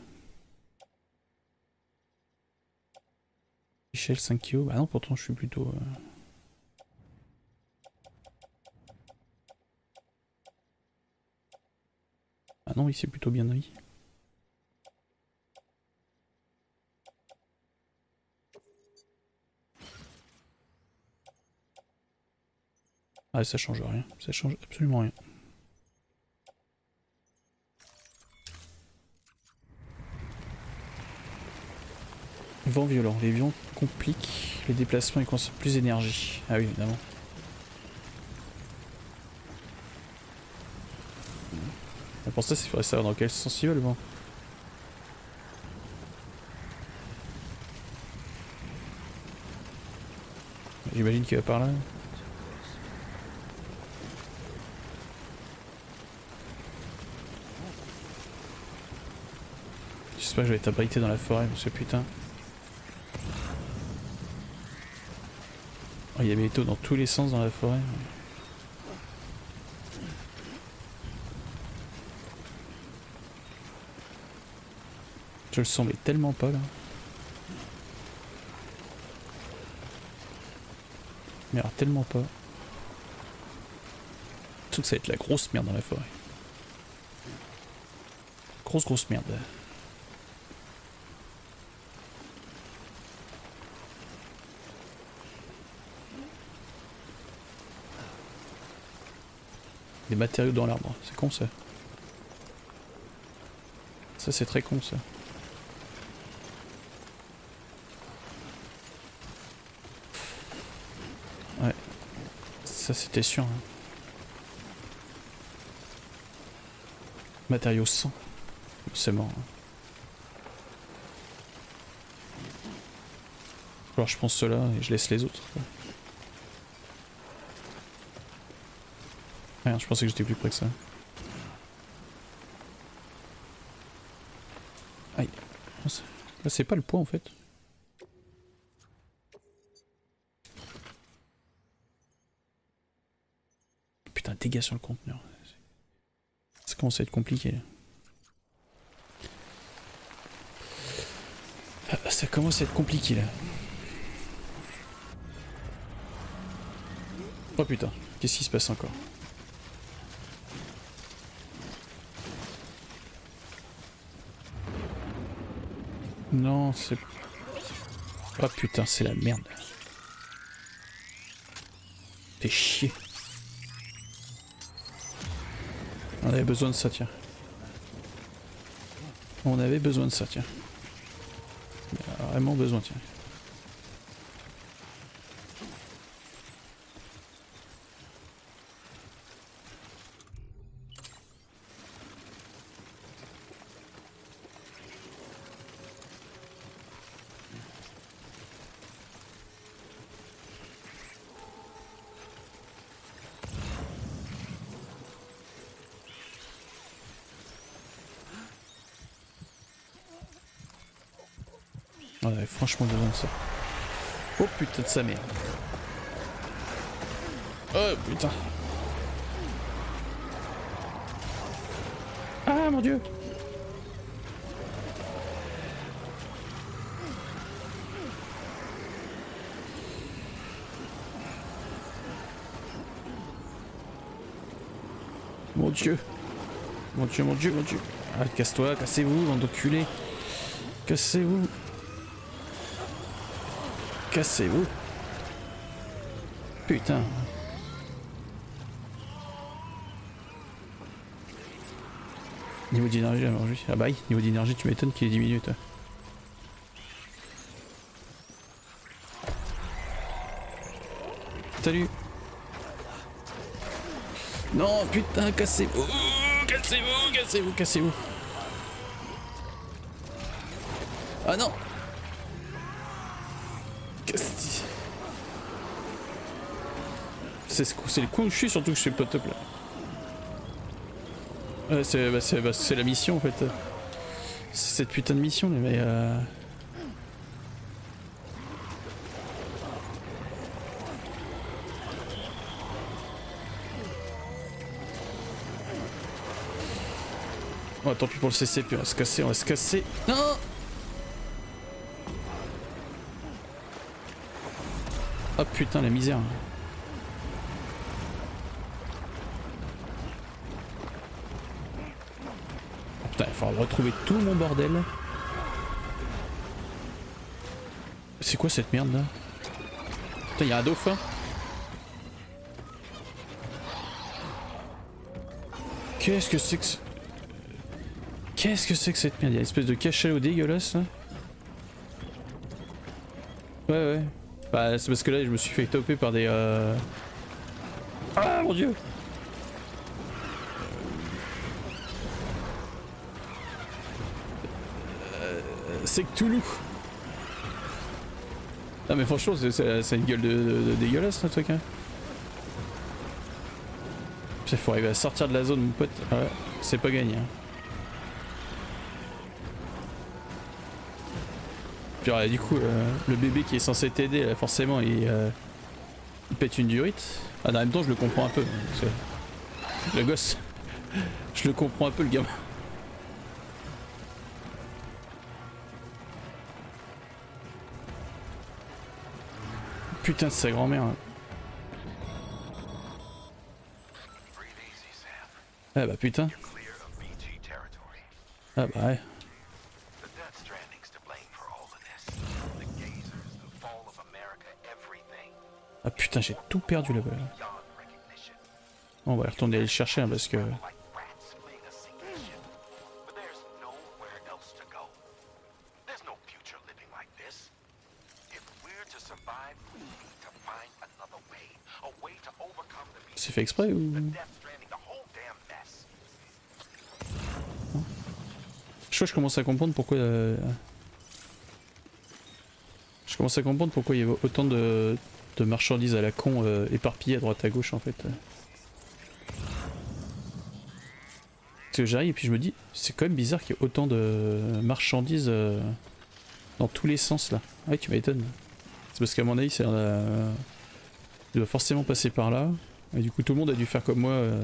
Échelle 5 kg. Bah non, pourtant je suis plutôt. euh, Ah non, oui, c'est plutôt bien oui. Ah, ça change rien. Ça change absolument rien. Vent violent. Les vents compliquent les déplacements et consomment plus d'énergie. Ah oui, évidemment. Pour ça, il faudrait savoir dans quel sens il va le vent. J'imagine qu'il va par là. J'espère que je vais être abrité dans la forêt, que putain. Il y a des métaux dans tous les sens dans la forêt. Je le sens mais tellement pas là. Mais alors tellement pas. Tout ça va être la grosse merde dans la forêt. Grosse grosse merde. Des matériaux dans l'arbre, c'est con ça. Ça c'est très con ça. Ouais. Ça c'était sûr. hein. Matériaux 100. C'est mort. hein. Alors je prends ceux-là et je laisse les autres. Je pensais que j'étais plus près que ça. Aïe. Ah, c'est- Là, c'est pas le poids en fait. Putain, dégâts sur le conteneur. Ça commence à être compliqué. là. Ah, Ça commence à être compliqué là. Oh putain, qu'est-ce qui se passe encore? Non, c'est... Oh putain, c'est la merde. Fais chier. On avait besoin de ça, tiens. On avait besoin de ça, tiens. On a Vraiment besoin, tiens. On avait franchement besoin ça. Oh putain de sa mère. Oh putain. Ah mon dieu Mon dieu Mon dieu, mon dieu, mon dieu Ah, casse-toi, cassez-vous, bande Cassez-vous Cassez-vous. Putain. Niveau d'énergie, alors juste. Ah bah niveau d'énergie, tu m'étonnes qu'il est diminué toi. Salut. Non, putain, cassez-vous. Cassez-vous, cassez-vous, cassez-vous. Ah non c'est ce coup- c'est le coin où je suis surtout que je suis pas top là. C'est bah, bah, la mission en fait. C'est cette putain de mission, mais euh... Oh, tant pis pour le CCP, on va se casser, on va se casser. Non Oh putain, la misère. Oh, putain, il faudra retrouver tout mon bordel. C'est quoi cette merde là? Putain, il y a un dauphin. Qu'est-ce que c'est que... ce- Qu'est-ce que c'est que cette merde? Il y a une espèce de cachalot dégueulasse là. Ouais ouais. Bah c'est parce que là je me suis fait toper par des... Euh... Ah mon dieu C'est que Toulouse Non mais franchement c'est- une gueule de, dégueulasse ce truc hein. Il faut arriver à sortir de la zone mon pote. Ouais, c'est pas gagné. hein. Puis du coup, euh, le bébé qui est censé t'aider, forcément, il, euh, il pète une durite. Ah, en même temps, je le comprends un peu. le gosse, je le comprends un peu, le gamin. Putain de sa grand-mère. hein. Ah bah putain. Ah bah ouais. Ah putain, j'ai tout perdu là-bas. on va retourner le chercher hein, parce que... exprès ou... Je crois que je commence à comprendre pourquoi... euh, Je commence à comprendre pourquoi il y avait autant de, marchandises à la con euh, éparpillées à droite à gauche en fait. Parce que j'arrive et puis je me dis, c'est quand même bizarre qu'il y ait autant de marchandises euh, dans tous les sens là. Ouais, tu m'étonnes. C'est parce qu'à mon avis, c'est... Il doit forcément passer par là. Et du coup, tout le monde a dû faire comme moi. euh,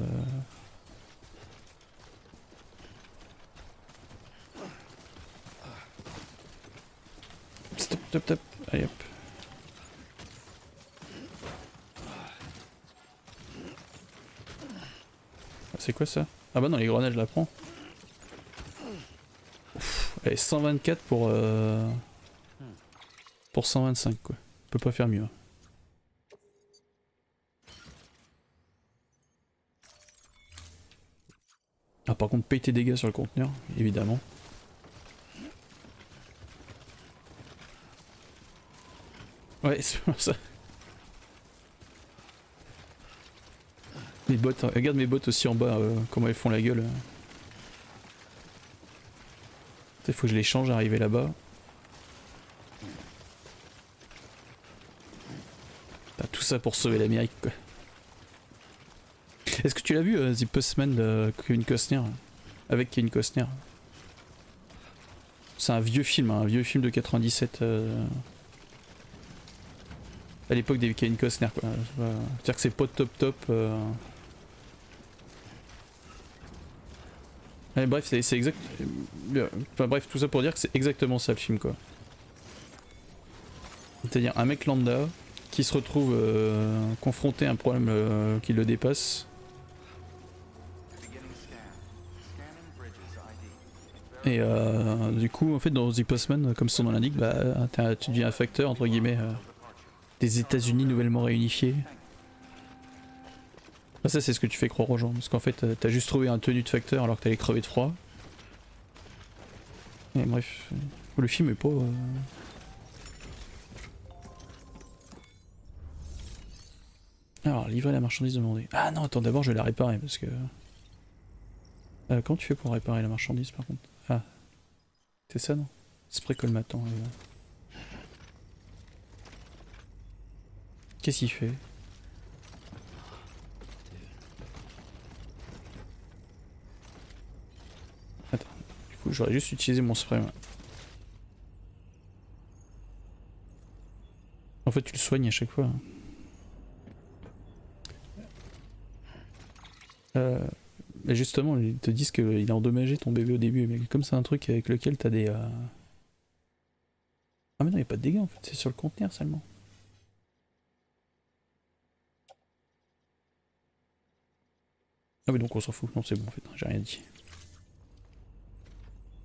Stop, stop, stop. Allez hop. Ah, C'est quoi ça? Ah bah non, les grenades je la prends. Allez, 124 pour... Euh... Pour 125 quoi. On peut pas faire mieux. hein. Par contre, paye tes dégâts sur le conteneur, évidemment. Ouais, c'est pour ça. Les bottes, regarde mes bottes aussi en bas, euh, comment elles font la gueule. Il faut que je les change, arriver là-bas. Tout ça pour sauver l'Amérique, quoi. Est-ce que tu l'as vu, euh, The Postman de Kevin Costner Avec Kevin Costner? C'est un vieux film, hein, un vieux film de 97. euh, À l'époque des Kevin Costner, quoi. C'est-à-dire que c'est pas top top. euh. Bref, c'est exact. euh, Enfin, bref, tout ça pour dire que c'est exactement ça le film, quoi. C'est-à-dire un mec lambda qui se retrouve confronté à un problème qui le dépasse. Et euh, du coup, en fait, dans The Postman, comme son nom l'indique, bah, tu deviens un facteur, entre guillemets, euh, des États-Unis nouvellement réunifiés. Bah, ça, c'est ce que tu fais croire aux gens, parce qu'en fait, euh, t'as juste trouvé un tenue de facteur alors que t'allais crever de froid. Et bref, le film est pas. euh, Alors, livrer la marchandise demandée. Ah non, attends, d'abord je vais la réparer parce que. Euh, comment tu fais pour réparer la marchandise par contre? Ah. C'est ça non? Colmatant. euh. Qu'est-ce qu'il fait? Attends, du coup j'aurais juste utilisé mon spray. En fait tu le soignes à chaque fois. hein. Euh, justement, ils te disent qu'il a endommagé ton bébé au début, mais comme c'est un truc avec lequel t'as des. euh, Ah, mais non, il a pas de dégâts en fait, c'est sur le conteneur seulement. Ah, oui, donc on s'en fout. Non, c'est bon en fait, j'ai rien dit.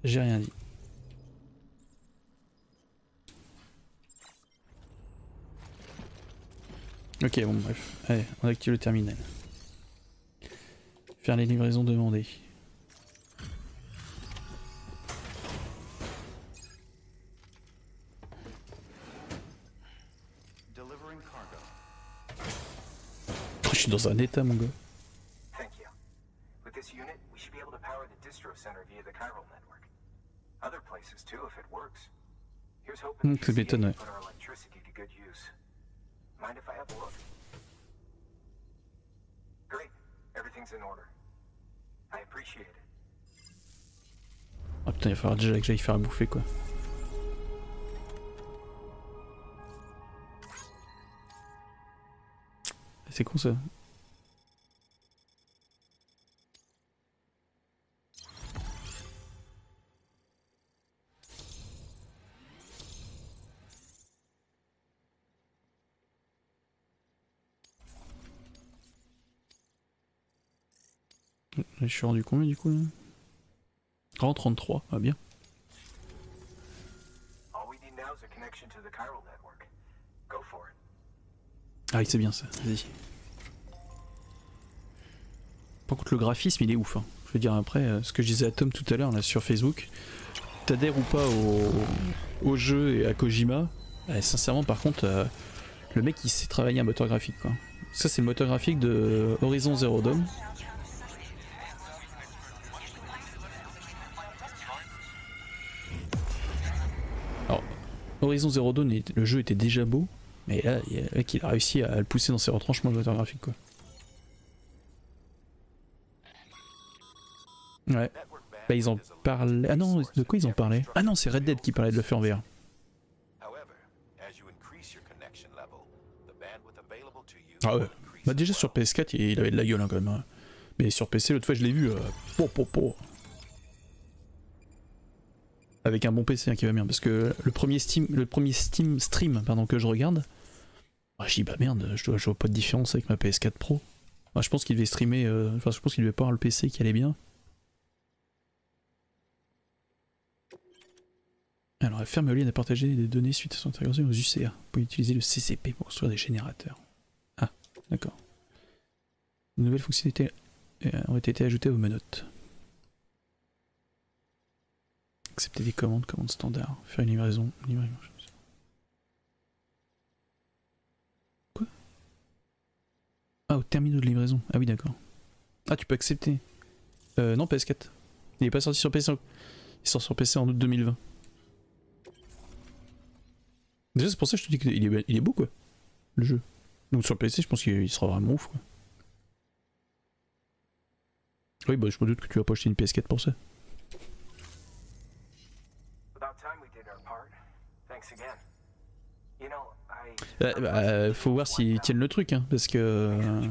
J'ai rien dit. Ok, bon, bref. Allez, on active le terminal. Faire les livraisons demandées. Je suis dans un état, mon gars. Thank you. With this unit, we should be able to power the distro center via the chiral network. Other places too, if it works. Here's hoping Hmm, the ça GCA m'étonne, can ouais. put our electricity to good use. Mind if I have a look? Great. Everything's in order. I appreciate it. Ah putain, il va falloir déjà faire à bouffer quoi. C'est con ça. Je suis rendu combien du coup là? Oh 33, ah bien. Ah oui c'est bien ça, vas-y. Par contre le graphisme il est ouf. hein. Je veux dire après, euh, ce que je disais à Tom tout à l'heure là sur Facebook, t'adhères ou pas au, au jeu et à Kojima, eh, sincèrement par contre, euh, le mec il sait travailler un moteur graphique quoi. Ça c'est le moteur graphique de Horizon Zero Dawn. Horizon Zero Dawn, le jeu était déjà beau, mais là, il a réussi à le pousser dans ses retranchements de moteur graphique quoi. Ouais. Bah ils en parlaient. Ah non, de quoi ils en parlaient Ah non, c'est Red Dead qui parlait de le faire en VR. Ah ouais. Bah déjà sur PS4, il il avait de la gueule hein, quand même. hein. Mais sur PC, l'autre fois, je l'ai vu. Euh, po, po, po. Avec un bon PC hein, qui va bien. Parce que le premier Steam, le premier Steam stream pardon, que je regarde, je dis bah merde, je, vois pas de différence avec ma PS4 Pro. Je pense qu'il devait streamer. euh, Enfin, je pense qu'il devait pas avoir le PC qui allait bien. Alors, ferme éolienne a partagé des données suite à son intégration aux UCA. Vous pouvez utiliser le CCP pour construire des générateurs. Ah, d'accord. De nouvelles fonctionnalités euh, ont été ajoutées aux menottes. Accepter des commandes, commandes standard. Faire une livraison. livrer- Quoi? Ah, au terminal de livraison. Ah oui, d'accord. Ah, tu peux accepter. Euh, non, PS4. Il est pas sorti sur PC. Il sort sur PC en août 2020. Déjà, c'est pour ça que je te dis qu'il est, il est beau, quoi. Le jeu. Donc sur PC, je pense qu'il il sera vraiment ouf, quoi. Oui, bah je me doute que tu vas pas acheter une PS4 pour ça. Euh, bah, faut voir s'ils tiennent le truc, hein, parce que euh,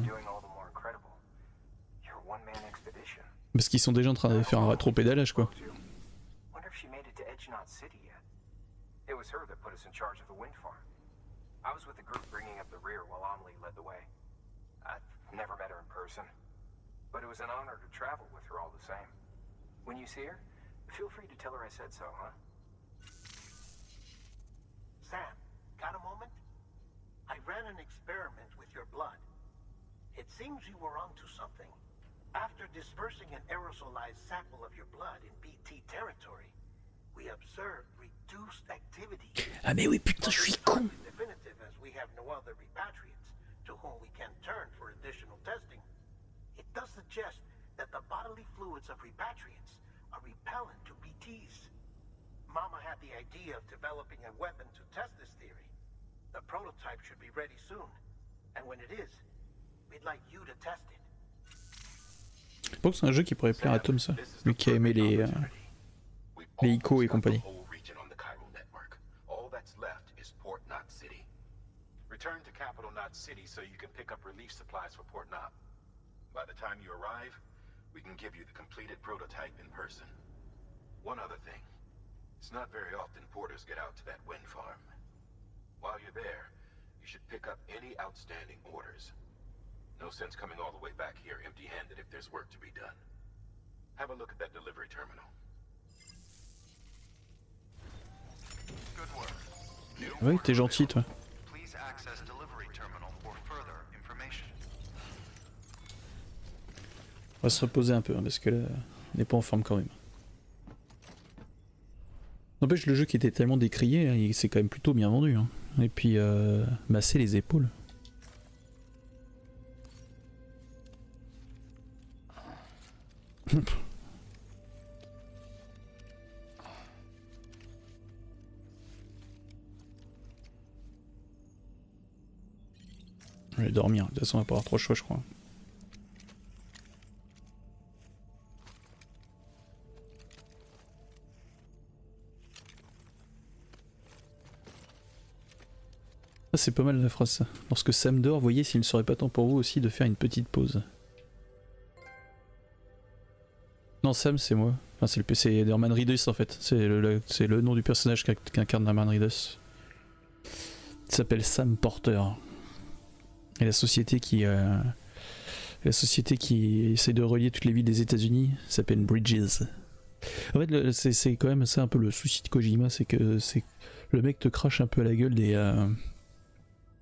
parce qu'ils sont déjà en train de faire un rétro-pédalage quoi. Wonder if she made it to Edgenot City yet. It was her that put us in charge of the wind farm. I was with the group bringing up the rear while Amelie led the way. I've never met her in person, but it was an honor to travel with her all the same. When you see her, feel free to tell her I said so, huh? Sam, got a moment? I ran an experiment with your blood. It seems you were onto something. After dispersing an aerosolized sample of your blood in BT territory, we observed reduced activity. Ah mais oui putain je suis con. Definitive as we have no other repatriates to whom we can turn for additional testing. It does suggest that the bodily fluids of repatriates are repellent to BTs. Mama had the idea of developing a weapon to test this theory. The prototype should be ready soon. And when it is, we'd like you to test it. Je pense que c'est un jeu qui pourrait plaire à Tom ça. Lui qui a aimé les... euh, les ICO et compagnie. the whole region on the Cairo network. All that's left is Port Knot City. Return to Capital Knot City so you can pick up relief supplies for Port Knot. By the time you arrive, we can give you the completed prototype in person. One other thing. It's not very often porters get out to that wind farm. While you're there, you should pick up any outstanding orders. No sense coming all the way back here empty-handed if there's work to be done. Have a look at that delivery terminal. Good work. New Oui t'es gentil toi. On va se reposer un peu hein, parce que là on n'est pas en forme quand même. N'empêche le jeu qui était tellement décrié, hein, il s'est quand même plutôt bien vendu. hein. Et puis euh, masser les épaules. Je vais dormir, de toute façon on va pas avoir trop le choix je crois. C'est pas mal la phrase. Lorsque Sam dort, voyez s'il ne serait pas temps pour vous aussi de faire une petite pause. Non, Sam, c'est moi. Enfin, c'est le PC d'Herman Reedus en fait. C'est le, le- nom du personnage qu'in- qu'incarne Herman Reedus. Il s'appelle Sam Porter. Et la société qui. euh, la société qui essaie de relier toutes les villes des États-Unis s'appelle Bridges. En fait, c'est quand même ça un peu le souci de Kojima, c'est que le mec te crache un peu à la gueule des. euh,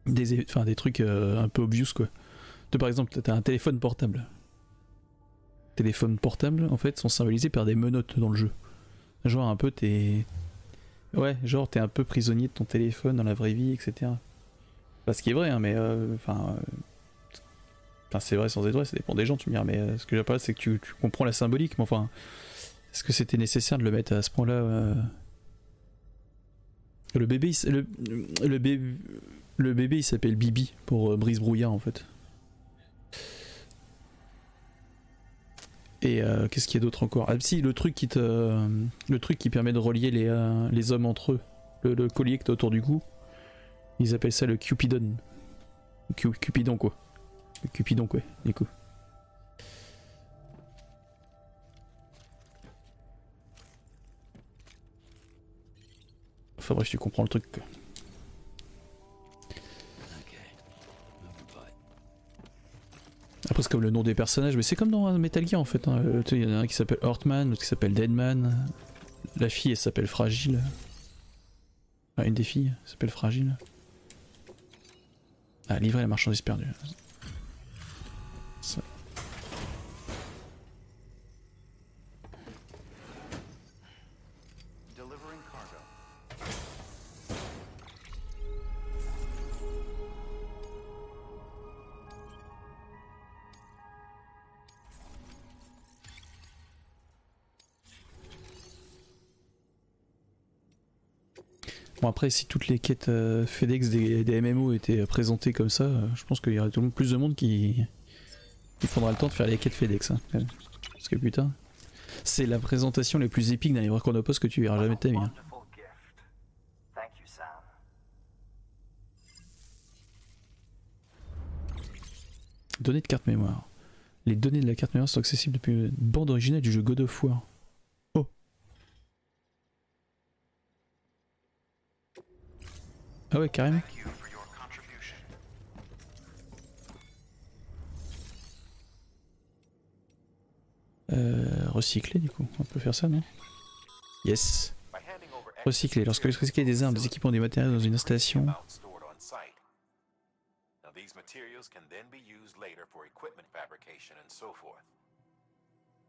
des, enfin, des trucs euh, un peu obvious quoi. De, par exemple, t'as un téléphone portable. Téléphones portables en fait sont symbolisés par des menottes dans le jeu. Genre un peu t'es. Ouais, genre t'es un peu prisonnier de ton téléphone dans la vraie vie, etc. Enfin, ce qui est vrai, hein, mais euh, enfin. euh, Enfin, c'est vrai sans être vrai, ça dépend des gens, tu me diras, mais euh, ce que pas c'est que tu, comprends la symbolique, mais enfin. Est-ce que c'était nécessaire de le mettre à ce point-là Le bébé, le, le bébé, le bébé, il s'appelle Bibi pour euh, Brise Brouillard en fait. Et euh, qu'est-ce qu'il y a d'autre encore? Ah si, le truc qui te, le truc qui permet de relier les, euh, les hommes entre eux, le, collier que t'as autour du cou, ils appellent ça le Cupidon. Cu- Cupidon quoi. Le Cupidon quoi, du coup. Enfin bref, tu comprends le truc. quoi. Après, comme le nom des personnages, mais c'est comme dans Metal Gear en fait. hein. Euh, Il y en a un qui s'appelle Hortman, l'autre qui s'appelle Deadman. La fille, elle s'appelle Fragile. Enfin, une des filles s'appelle Fragile. Ah, livrer la marchandise perdue. Bon après si toutes les quêtes euh, FedEx des, MMO étaient euh, présentées comme ça, euh, je pense qu'il y aurait tout le monde, plus de monde qui, prendra le temps de faire les quêtes FedEx. Hein. Parce que putain, c'est la présentation la plus épique d'un livre Chronopost que tu verras jamais de ta vie. Hein. Données de carte mémoire. Les données de la carte mémoire sont accessibles depuis une bande originale du jeu God of War. Ah ouais, carrément. Euh, recycler du coup, on peut faire ça, non Yes. Recycler. Lorsque vous recyclez des armes, des équipements, des matériaux dans une installation, amount stored on site. Now these materials can then be used later for equipment fabrication and so forth.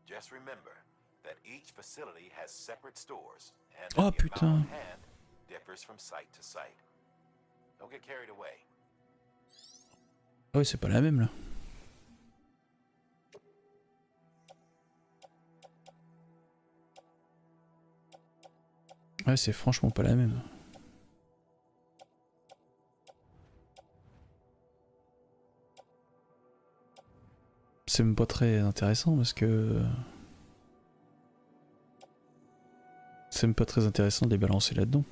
Just remember that each facility has separate stores and that Oh, putain. amount on hand differs from site to site. Ah ouais, c'est pas la même là. Ouais, c'est franchement pas la même. C'est même pas très intéressant parce que. C'est même pas très intéressant de les balancer là-dedans.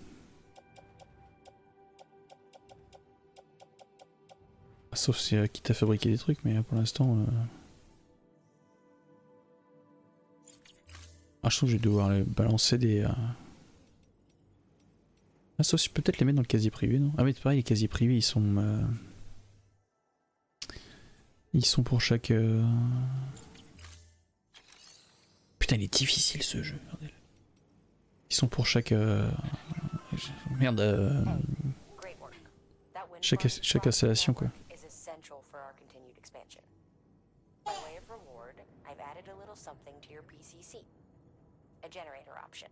Sauf si euh, quitte à fabriquer des trucs, mais euh, pour l'instant. euh, Ah, je trouve que je vais devoir les balancer des. euh, Ah, sauf si je peux peut-être les mettre dans le casier privé, non? Ah, mais pareil, les casiers privés ils sont. euh, Ils sont pour chaque. euh, Putain, il est difficile ce jeu, bordel. Ils sont pour chaque. euh, Merde. euh, Chaque- installation, quoi. Little something to your PCC. A generator option.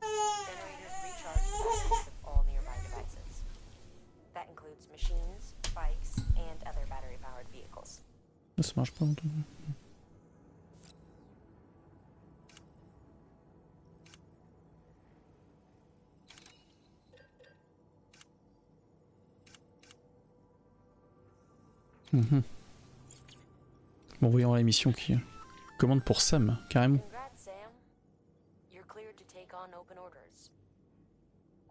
Generators recharge the batteries of all nearby devices. That includes machines, bikes, and other battery-powered vehicles. Ça marche pas longtemps. Mhm. Bon, voyons la mission qui commande pour Sam, carrément. Congrats, Sam. You're cleared to take on open orders.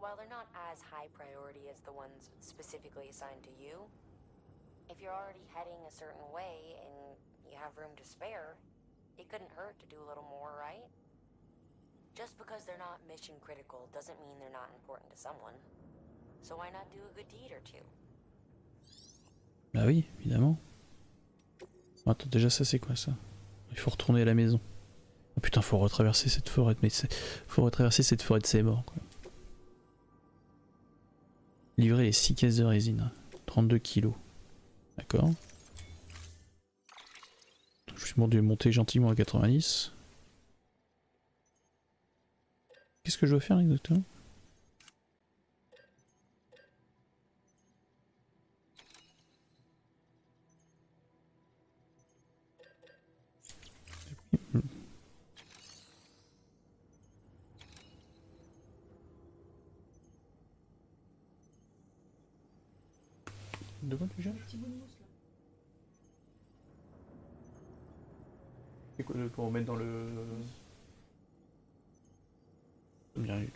While they're not as high priority as the ones specifically assigned to you, if you're already heading a certain way and you have room to spare, it couldn't hurt to do a little more, right? Just because they're not mission critical doesn't mean they're not important to someone. So why not do a good deed or two? Bah oui, évidemment. Attends, déjà ça c'est quoi ça? Il faut retourner à la maison. Oh putain, faut retraverser cette forêt mais faut retraverser cette forêt de ses morts quoi. Livrer les 6 caisses de résine. 32 kilos. D'accord. Je suis demandé de monter gentiment à 90. Qu'est-ce que je dois faire exactement? De quoi tu gères C'est quoi pour remettre dans le. Bien eu.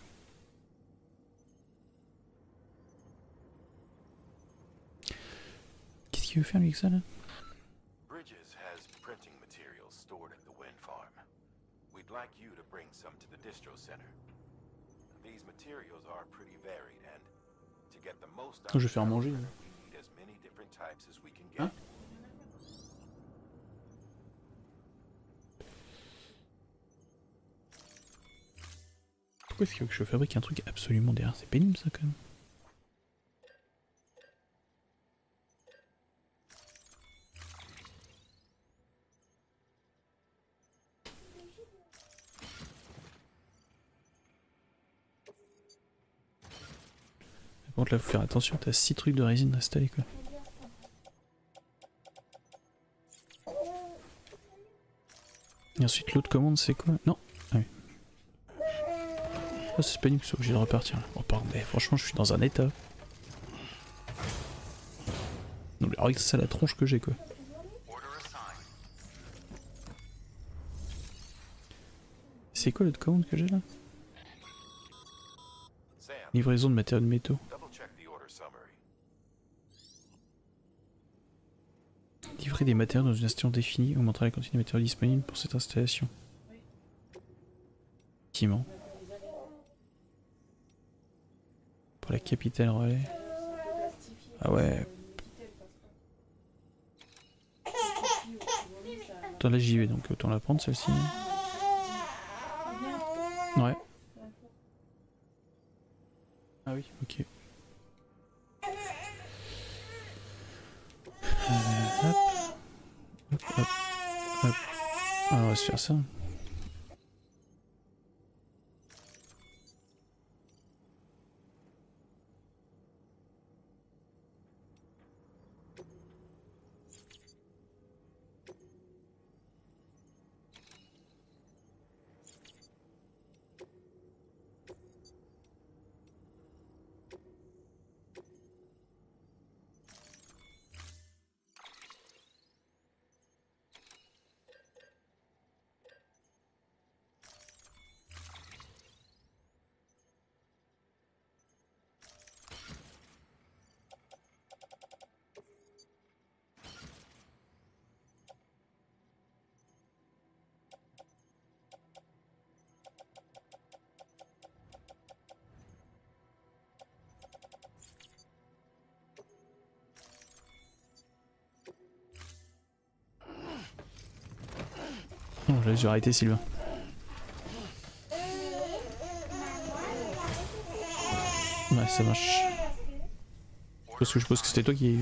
Qu'est-ce qu'il veut faire lui avec ça là Bridges has printing materials stored at the wind farm. We'd like you to bring some to the distro center. These materials are pretty varied and to get the most out Je vais of faire manger, hein. we need as many different types as we can get. Hein? Pourquoi est-ce qu'il faut que je fabrique un truc absolument derrière? C'est pénible ça quand même. Par contre là faut faire attention, t'as 6 trucs de résine installés quoi. Et ensuite l'autre commande c'est quoi? Non. Ah oui. Ah c'est pénible, c'est obligé de repartir. Oh pardon, mais franchement je suis dans un état. Non mais regarde ça la tronche que j'ai quoi. C'est quoi l'autre commande que j'ai là? Livraison de matériaux de métaux. Des matériaux dans une station définie augmentera la quantité de matériaux disponibles pour cette installation. Effectivement. Pour la capitale relais. Ah ouais. Attends, là j'y vais donc autant la prendre celle-ci. Ouais. Ah oui, ok. Euh, hop. Hop, hop, hop. Alors, on va se ça. Arrêté Sylvain. Ouais, ça marche. Parce que je suppose que c'était toi qui.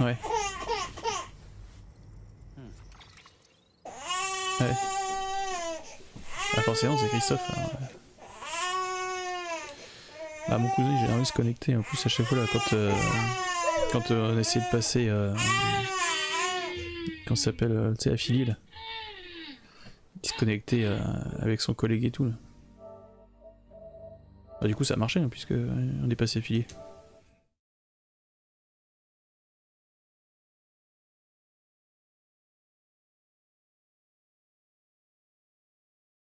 Ouais. Ouais. Bah forcément c'est Christophe. alors. Bah mon cousin j'ai envie de se connecter en plus à chaque fois là quand euh, quand euh, on essaie de passer euh, ça s'appelle euh, tu affilié là. Connectait euh, avec son collègue et tout. Bah, du coup ça a marché hein, puisque euh, on est passé affilié.